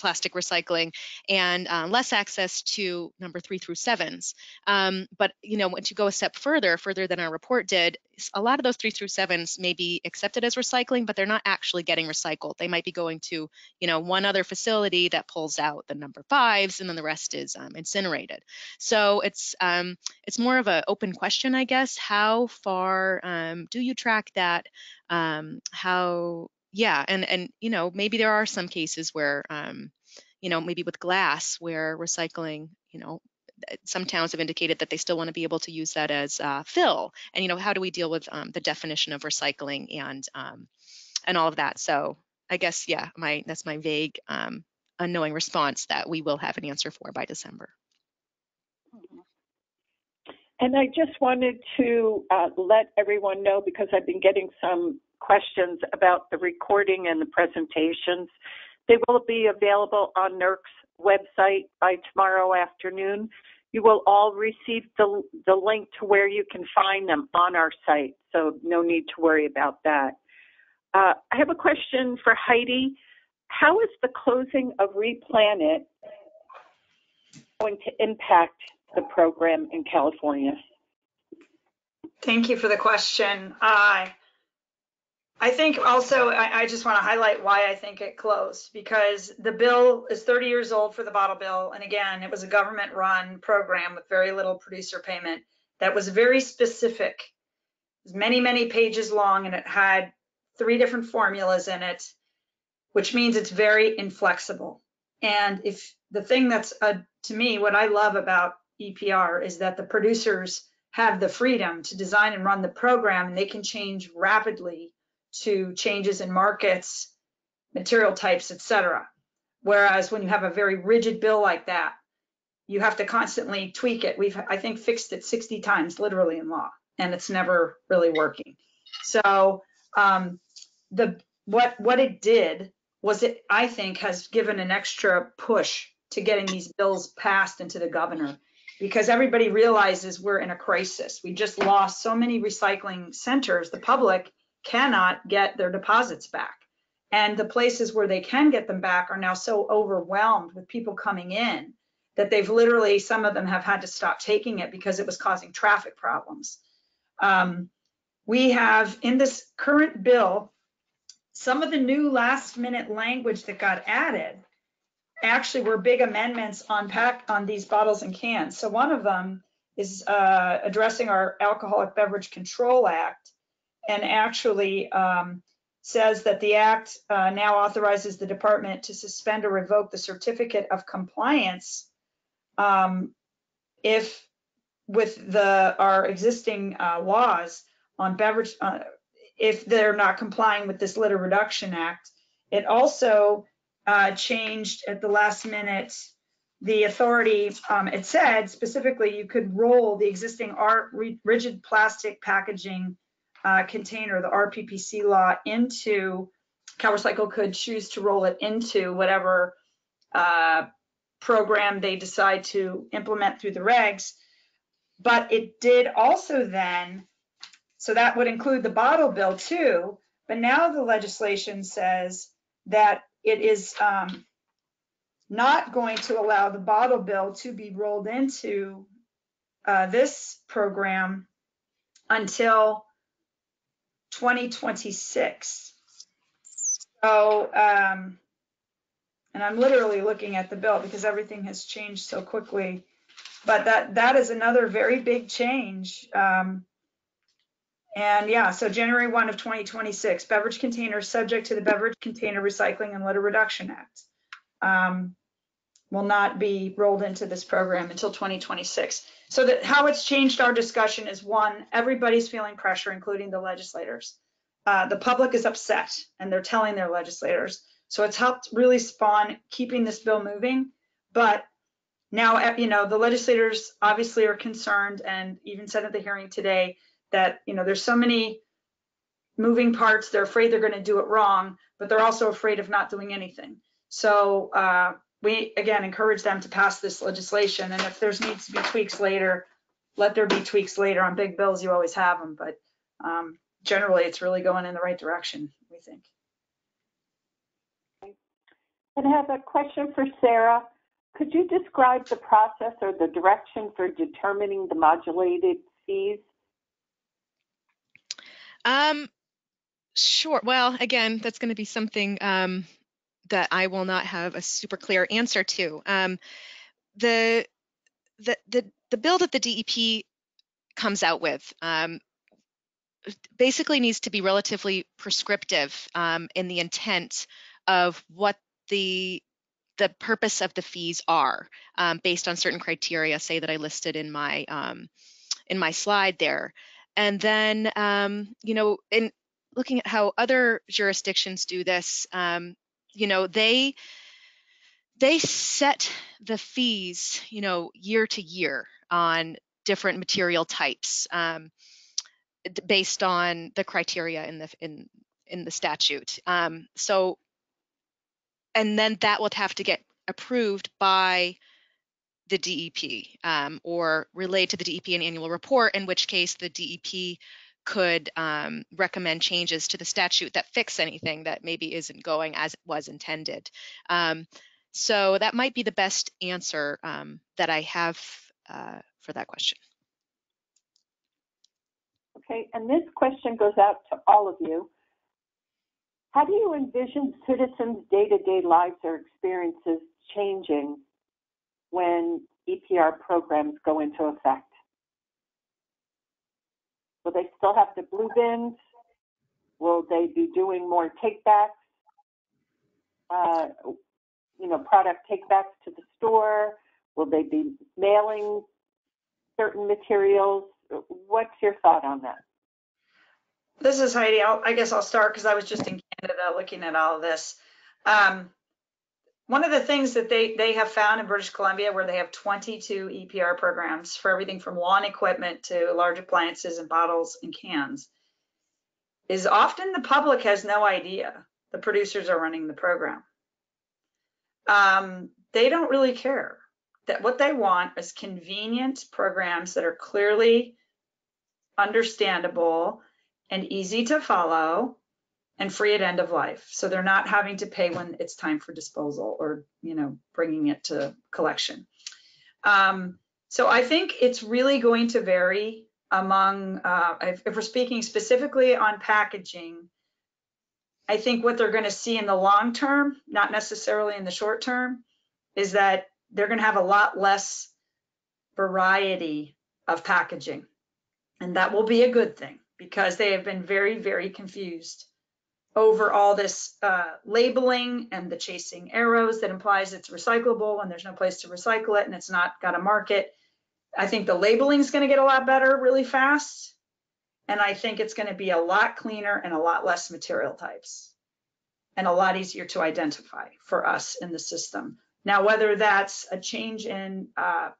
plastic recycling and uh, less access to number three through sevens. Um, but you know, once you go a step further, further than our report did, a lot of those three through sevens may be accepted as recycling, but they're not actually getting recycled. They might be going to, you know, one other facility that pulls out the number fives, and then the rest is um, incinerated. So it's um, it's more of an open question, I guess. How far um, do you track that? Um, how yeah and and you know maybe there are some cases where um you know maybe with glass where recycling you know some towns have indicated that they still want to be able to use that as uh, fill. And you know how do we deal with um, the definition of recycling and um, and all of that? So i guess yeah my that's my vague um, unknowing response that we will have an answer for by december. And I just wanted to uh, let everyone know because I've been getting some questions about the recording and the presentations. They will be available on NERC's website by tomorrow afternoon. You will all receive the, the link to where you can find them on our site, so no need to worry about that. Uh, I have a question for Heidi. How is the closing of Replanet going to impact the program in California? Thank you for the question. Uh, I think also, I, I just want to highlight why I think it closed because the bill is 30 years old for the bottle bill. And again, it was a government run program with very little producer payment that was very specific. It was many, many pages long and it had three different formulas in it, which means it's very inflexible. And if the thing that's, uh, to me, what I love about EPR is that the producers have the freedom to design and run the program and they can change rapidly to changes in markets, material types, et cetera. Whereas when you have a very rigid bill like that, you have to constantly tweak it. We've, I think, fixed it 60 times literally in law, and it's never really working. So um, the what what it did was it, I think, has given an extra push to getting these bills passed into the governor because everybody realizes we're in a crisis. We just lost so many recycling centers. The public cannot get their deposits back. And the places where they can get them back are now so overwhelmed with people coming in that they've literally, some of them have had to stop taking it because it was causing traffic problems. Um, we have in this current bill, some of the new last minute language that got added actually were big amendments on pack on these bottles and cans. So one of them is uh, addressing our Alcoholic Beverage Control Act and actually um, says that the act uh, now authorizes the department to suspend or revoke the certificate of compliance um, if with the our existing uh, laws on beverage uh, if they're not complying with this litter reduction act. It also uh, changed at the last minute the authority. Um, it said specifically you could roll the existing R rigid plastic packaging uh, container, the RPPC law, into CalRecycle could choose to roll it into whatever uh, program they decide to implement through the regs. But it did also then, so that would include the bottle bill too. But now the legislation says that it is um, not going to allow the bottle bill to be rolled into uh, this program until 2026. So, um, and I'm literally looking at the bill because everything has changed so quickly. But that that is another very big change. Um, and yeah, so January 1 of 2026, beverage containers subject to the Beverage Container Recycling and Litter Reduction Act um, will not be rolled into this program until 2026. So that how it's changed our discussion is one, everybody's feeling pressure, including the legislators. Uh, the public is upset and they're telling their legislators. So it's helped really spawn keeping this bill moving. But now, you know, the legislators obviously are concerned and even said at the hearing today that, you know, there's so many moving parts. They're afraid they're going to do it wrong, but they're also afraid of not doing anything. So uh, we, again, encourage them to pass this legislation. And if there's needs to be tweaks later, let there be tweaks later. On big bills, you always have them. But um, generally, it's really going in the right direction, we think. I have a question for Sarah. Could you describe the process or the direction for determining the modulated fees? Um, sure. Well, again, that's going to be something um, that I will not have a super clear answer to. Um, the, the the the bill that the DEP comes out with um, basically needs to be relatively prescriptive um, in the intent of what the the purpose of the fees are um, based on certain criteria, say that I listed in my um, in my slide there. And then, um, you know, in looking at how other jurisdictions do this, um, you know, they they set the fees, you know, year to year on different material types um, based on the criteria in the in in the statute. Um, so, and then that will have to get approved by the DEP um, or relayed to the DEP in annual report, in which case the DEP could um, recommend changes to the statute that fix anything that maybe isn't going as it was intended. Um, so that might be the best answer um, that I have uh, for that question. Okay, and this question goes out to all of you. How do you envision citizens' day-to-day lives or experiences changing when EPR programs go into effect? Will they still have the blue bins? Will they be doing more takebacks? Uh, you know, product takebacks to the store? Will they be mailing certain materials? What's your thought on that? This is Heidi. I'll, i guess I'll start because I was just in Canada looking at all of this. Um, one of the things that they they have found in British Columbia, where they have 22 EPR programs for everything from lawn equipment to large appliances and bottles and cans, is often the public has no idea the producers are running the program. Um, they don't really care. That what they want is convenient programs that are clearly understandable and easy to follow and free at end of life. So they're not having to pay when it's time for disposal or, you know, bringing it to collection. Um, so I think it's really going to vary among, uh, if, if we're speaking specifically on packaging, I think what they're going to see in the long term, not necessarily in the short term, is that they're going to have a lot less variety of packaging. And that will be a good thing because they have been very, very confused over all this uh, labeling and the chasing arrows that implies it's recyclable and there's no place to recycle it and it's not got a market. I think the labeling is going to get a lot better really fast. And I think it's going to be a lot cleaner and a lot less material types and a lot easier to identify for us in the system. Now, whether that's a change in, uh,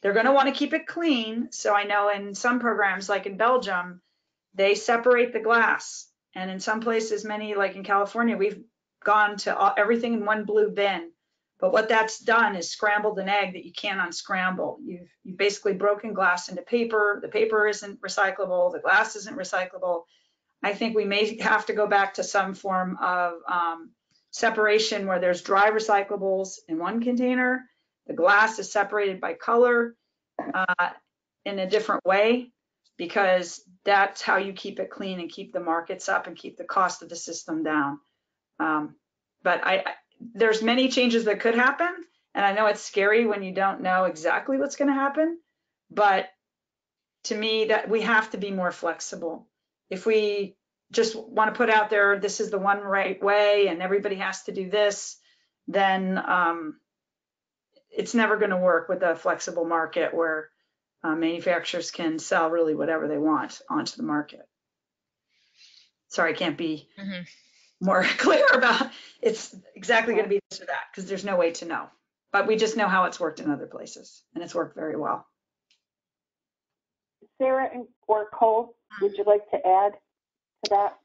they're going to want to keep it clean. So I know in some programs, like in Belgium, they separate the glass. And in some places, many like in California, we've gone to all, everything in one blue bin. But what that's done is scrambled an egg that you can't unscramble. You've, you've basically broken glass into paper. The paper isn't recyclable. The glass isn't recyclable. I think we may have to go back to some form of um, separation where there's dry recyclables in one container. The glass is separated by color uh, in a different way because that's how you keep it clean and keep the markets up and keep the cost of the system down. Um, but I, I, there's many changes that could happen, and I know it's scary when you don't know exactly what's going to happen. But to me, that we have to be more flexible. If we just want to put out there, this is the one right way, and everybody has to do this, then um, it's never going to work with a flexible market where uh, manufacturers can sell really whatever they want onto the market. Sorry, I can't be Mhm. more clear about it's exactly going to be this or that because there's no way to know. But we just know how it's worked in other places, and it's worked very well. Sarah and or Cole, would you like to add to that?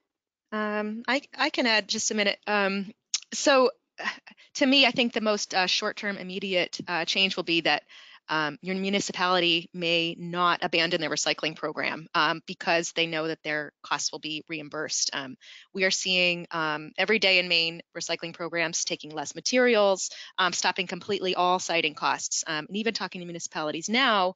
Um, I, I can add just a minute. Um, so to me, I think the most uh, short-term immediate uh, change will be that um, your municipality may not abandon their recycling program um, because they know that their costs will be reimbursed. Um, we are seeing um, every day in Maine recycling programs taking less materials, um, stopping completely all siting costs, um, and even talking to municipalities now.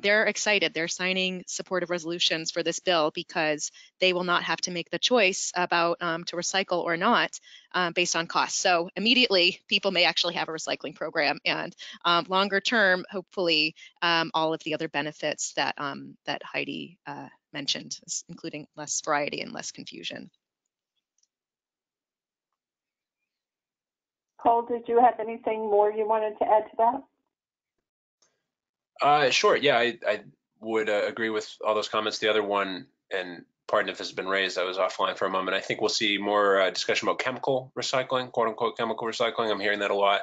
they're excited. They're signing supportive resolutions for this bill because they will not have to make the choice about to recycle or not um, based on cost. So immediately, people may actually have a recycling program, and um, longer term, hopefully, um, all of the other benefits that um, that Heidi uh, mentioned, including less variety and less confusion. Cole, did you have anything more you wanted to add to that? Uh, sure. Yeah, I, I would uh, agree with all those comments. The other one, and pardon if has been raised, I was offline for a moment. I think we'll see more uh, discussion about chemical recycling, quote unquote chemical recycling. I'm hearing that a lot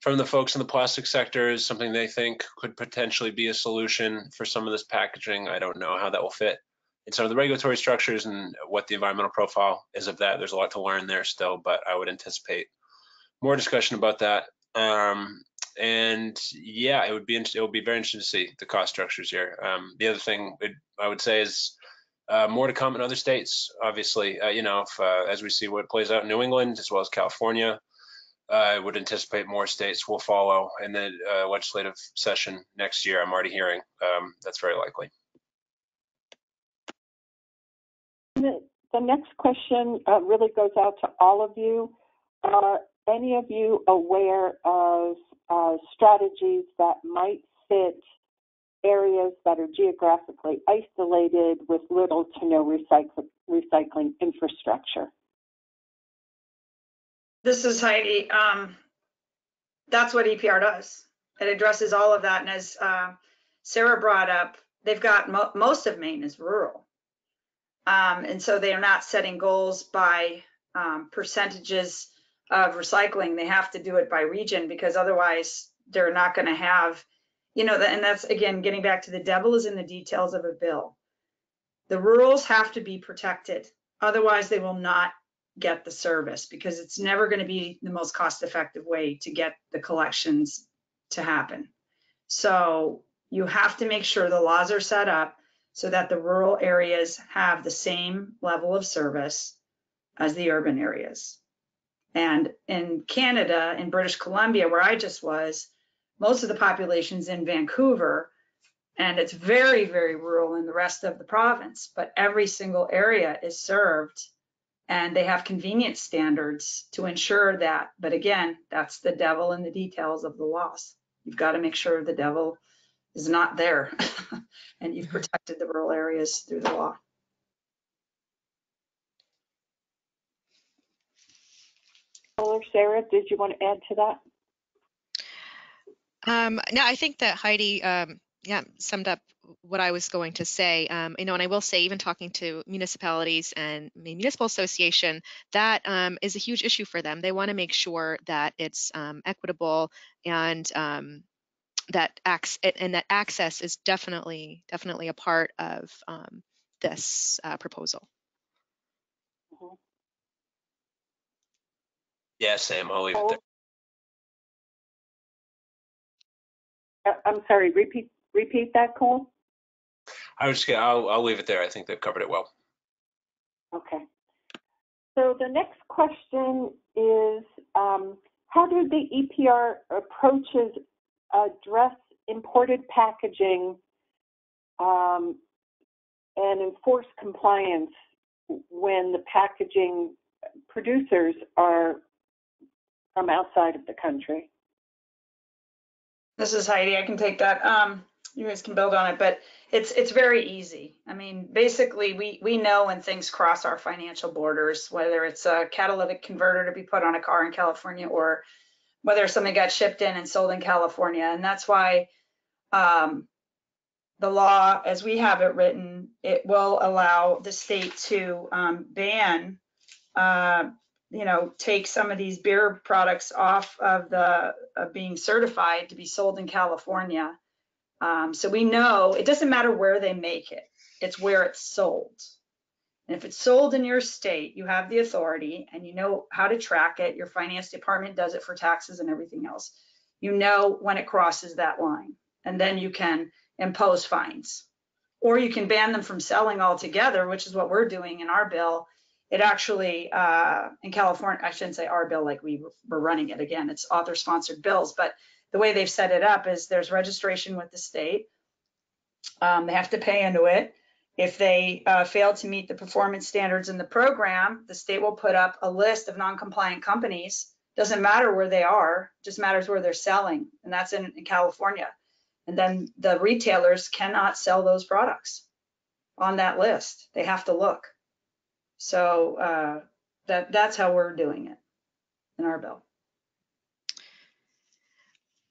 from the folks in the plastic sector is something they think could potentially be a solution for some of this packaging. I don't know how that will fit in some of the regulatory structures and what the environmental profile is of that. There's a lot to learn there still, but I would anticipate more discussion about that. Um, and yeah, it would be it would be very interesting to see the cost structures here. Um, the other thing it, I would say is uh, more to come in other states, obviously. Uh, you know, if, uh, as we see what plays out in New England as well as California, uh, I would anticipate more states will follow in the uh, legislative session next year. I'm already hearing um, that's very likely. The, the next question uh, really goes out to all of you. Are any of you aware of strategies that might fit areas that are geographically isolated with little to no recycle, recycling infrastructure. This is Heidi. Um, that's what EPR does. It addresses all of that. And as uh, Sarah brought up, they've got mo most of Maine is rural. Um, and so they are not setting goals by um, percentages of recycling. They have to do it by region because otherwise they're not going to have you know, and that's again getting back to the devil is in the details of a bill. The rurals have to be protected, otherwise they will not get the service because it's never going to be the most cost effective way to get the collections to happen. So you have to make sure the laws are set up so that the rural areas have the same level of service as the urban areas. And in Canada, in British Columbia, where I just was, most of the population's in Vancouver, and it's very, very rural in the rest of the province, but every single area is served and they have convenience standards to ensure that. But again, that's the devil in the details of the laws. You've got to make sure the devil is not there and you've protected the rural areas through the law. Sarah, did you want to add to that? Um, no, I think that Heidi, um, yeah, summed up what I was going to say. Um, you know, and I will say, even talking to municipalities and municipal association, that um, is a huge issue for them. They want to make sure that it's um, equitable and um, that acts and that access is definitely definitely a part of um, this uh, proposal. Yeah, Sam, I'll leave it there. I'm sorry, repeat, repeat that, Cole? I was just gonna, I'll, I'll leave it there. I think they've covered it well. Okay. So the next question is, um, how do the EPR approaches address imported packaging um, and enforce compliance when the packaging producers are from outside of the country? This is Heidi. I can take that. Um, you guys can build on it, but it's it's very easy. I mean, basically, we we know when things cross our financial borders, whether it's a catalytic converter to be put on a car in California or whether something got shipped in and sold in California, and that's why um, the law, as we have it written, it will allow the state to um, ban, uh, you know, take some of these beer products off of the of being certified to be sold in California. Um, so we know it doesn't matter where they make it; it's where it's sold. And if it's sold in your state, you have the authority and you know how to track it. Your finance department does it for taxes and everything else. You know when it crosses that line, and then you can impose fines. Or you can ban them from selling altogether, which is what we're doing in our bill. It actually, uh, in California, I shouldn't say our bill like we were running it again, it's author sponsored bills, but the way they've set it up is there's registration with the state. Um, they have to pay into it. If they uh, fail to meet the performance standards in the program, the state will put up a list of non-compliant companies. Doesn't matter where they are, just matters where they're selling, and that's in, in California. And then the retailers cannot sell those products on that list. They have to look. So uh, that that's how we're doing it in our bill.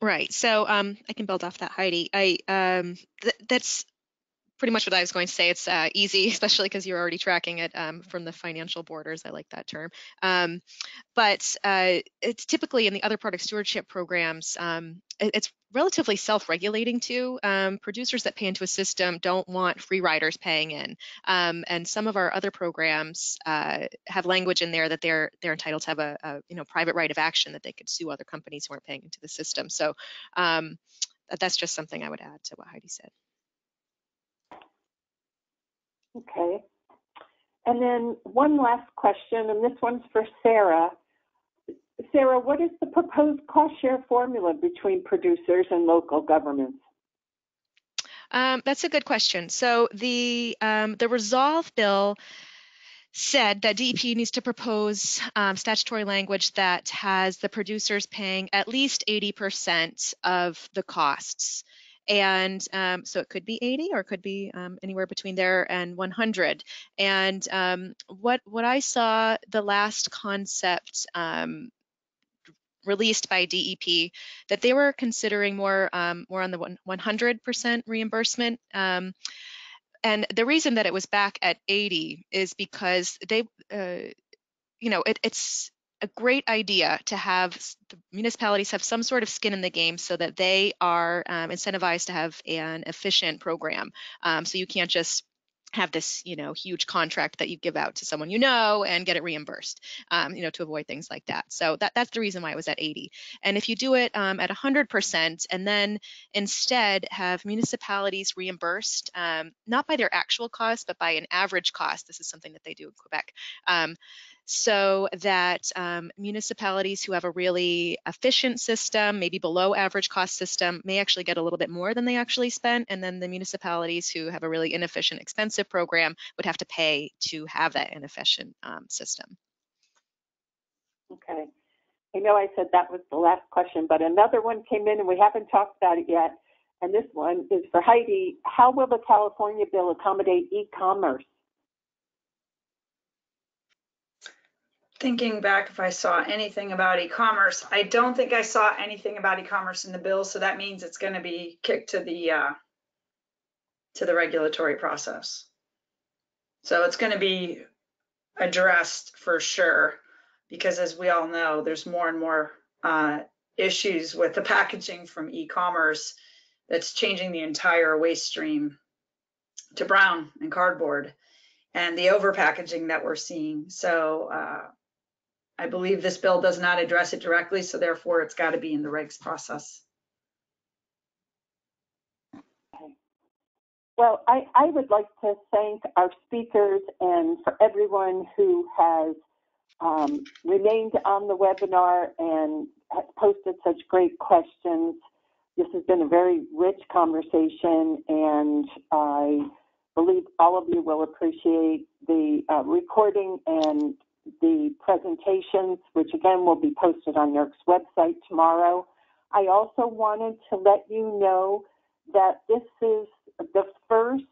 Right. So um, I can build off that, Heidi. I um, th that's pretty much what I was going to say. It's uh, easy, especially because you're already tracking it um, from the financial borders. I like that term. Um, but uh, it's typically in the other product stewardship programs, um, it, it's relatively self-regulating too. Um, producers that pay into a system don't want free riders paying in. Um, and some of our other programs uh, have language in there that they're they're entitled to have a, a, you know private right of action that they could sue other companies who aren't paying into the system. So um, that's just something I would add to what Heidi said. Okay. And then one last question, and this one's for Sarah. Sarah, what is the proposed cost share formula between producers and local governments? Um, that's a good question. So the um, the resolve bill said that DEP needs to propose um, statutory language that has the producers paying at least 80% of the costs. And um, so it could be 80 or it could be um, anywhere between there and 100. And um, what, what I saw the last concept um, released by DEP that they were considering more um, more on the 100% reimbursement. Um, and the reason that it was back at 80 is because they, uh, you know, it, it's a great idea to have the municipalities have some sort of skin in the game so that they are um, incentivized to have an efficient program. Um, so you can't just have this, you know, huge contract that you give out to someone you know and get it reimbursed, um, you know, to avoid things like that. So that, that's the reason why it was at 80. And if you do it um, at 100% and then instead have municipalities reimbursed, um, not by their actual cost, but by an average cost, this is something that they do in Quebec, um, so that um, municipalities who have a really efficient system, maybe below average cost system, may actually get a little bit more than they actually spent. And then the municipalities who have a really inefficient, expensive program would have to pay to have that inefficient um, system. Okay. I know I said that was the last question, but another one came in and we haven't talked about it yet. And this one is for Heidi. How will the California bill accommodate e-commerce? Thinking back if I saw anything about e-commerce, I don't think I saw anything about e-commerce in the bill, so that means it's gonna be kicked to the, uh, to the regulatory process. So it's gonna be addressed for sure, because as we all know, there's more and more, uh, issues with the packaging from e-commerce that's changing the entire waste stream to brown and cardboard and the overpackaging that we're seeing. So, uh, I believe this bill does not address it directly, so therefore it's got to be in the regs process. Well, I, I would like to thank our speakers and for everyone who has um, remained on the webinar and has posted such great questions. This has been a very rich conversation, and I believe all of you will appreciate the uh, recording and the presentations, which again will be posted on NERC's website tomorrow. I also wanted to let you know that this is the first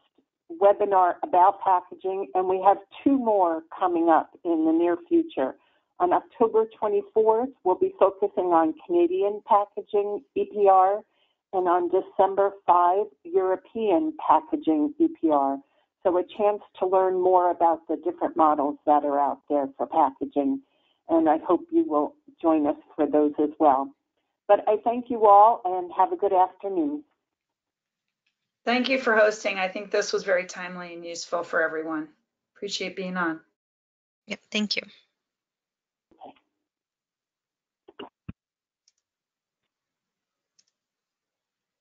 webinar about packaging, and we have two more coming up in the near future. On October 24th, we'll be focusing on Canadian packaging EPR, and on December 5, European packaging EPR. So a chance to learn more about the different models that are out there for packaging. And I hope you will join us for those as well. But I thank you all and have a good afternoon. Thank you for hosting. I think this was very timely and useful for everyone. Appreciate being on. Yep, thank you.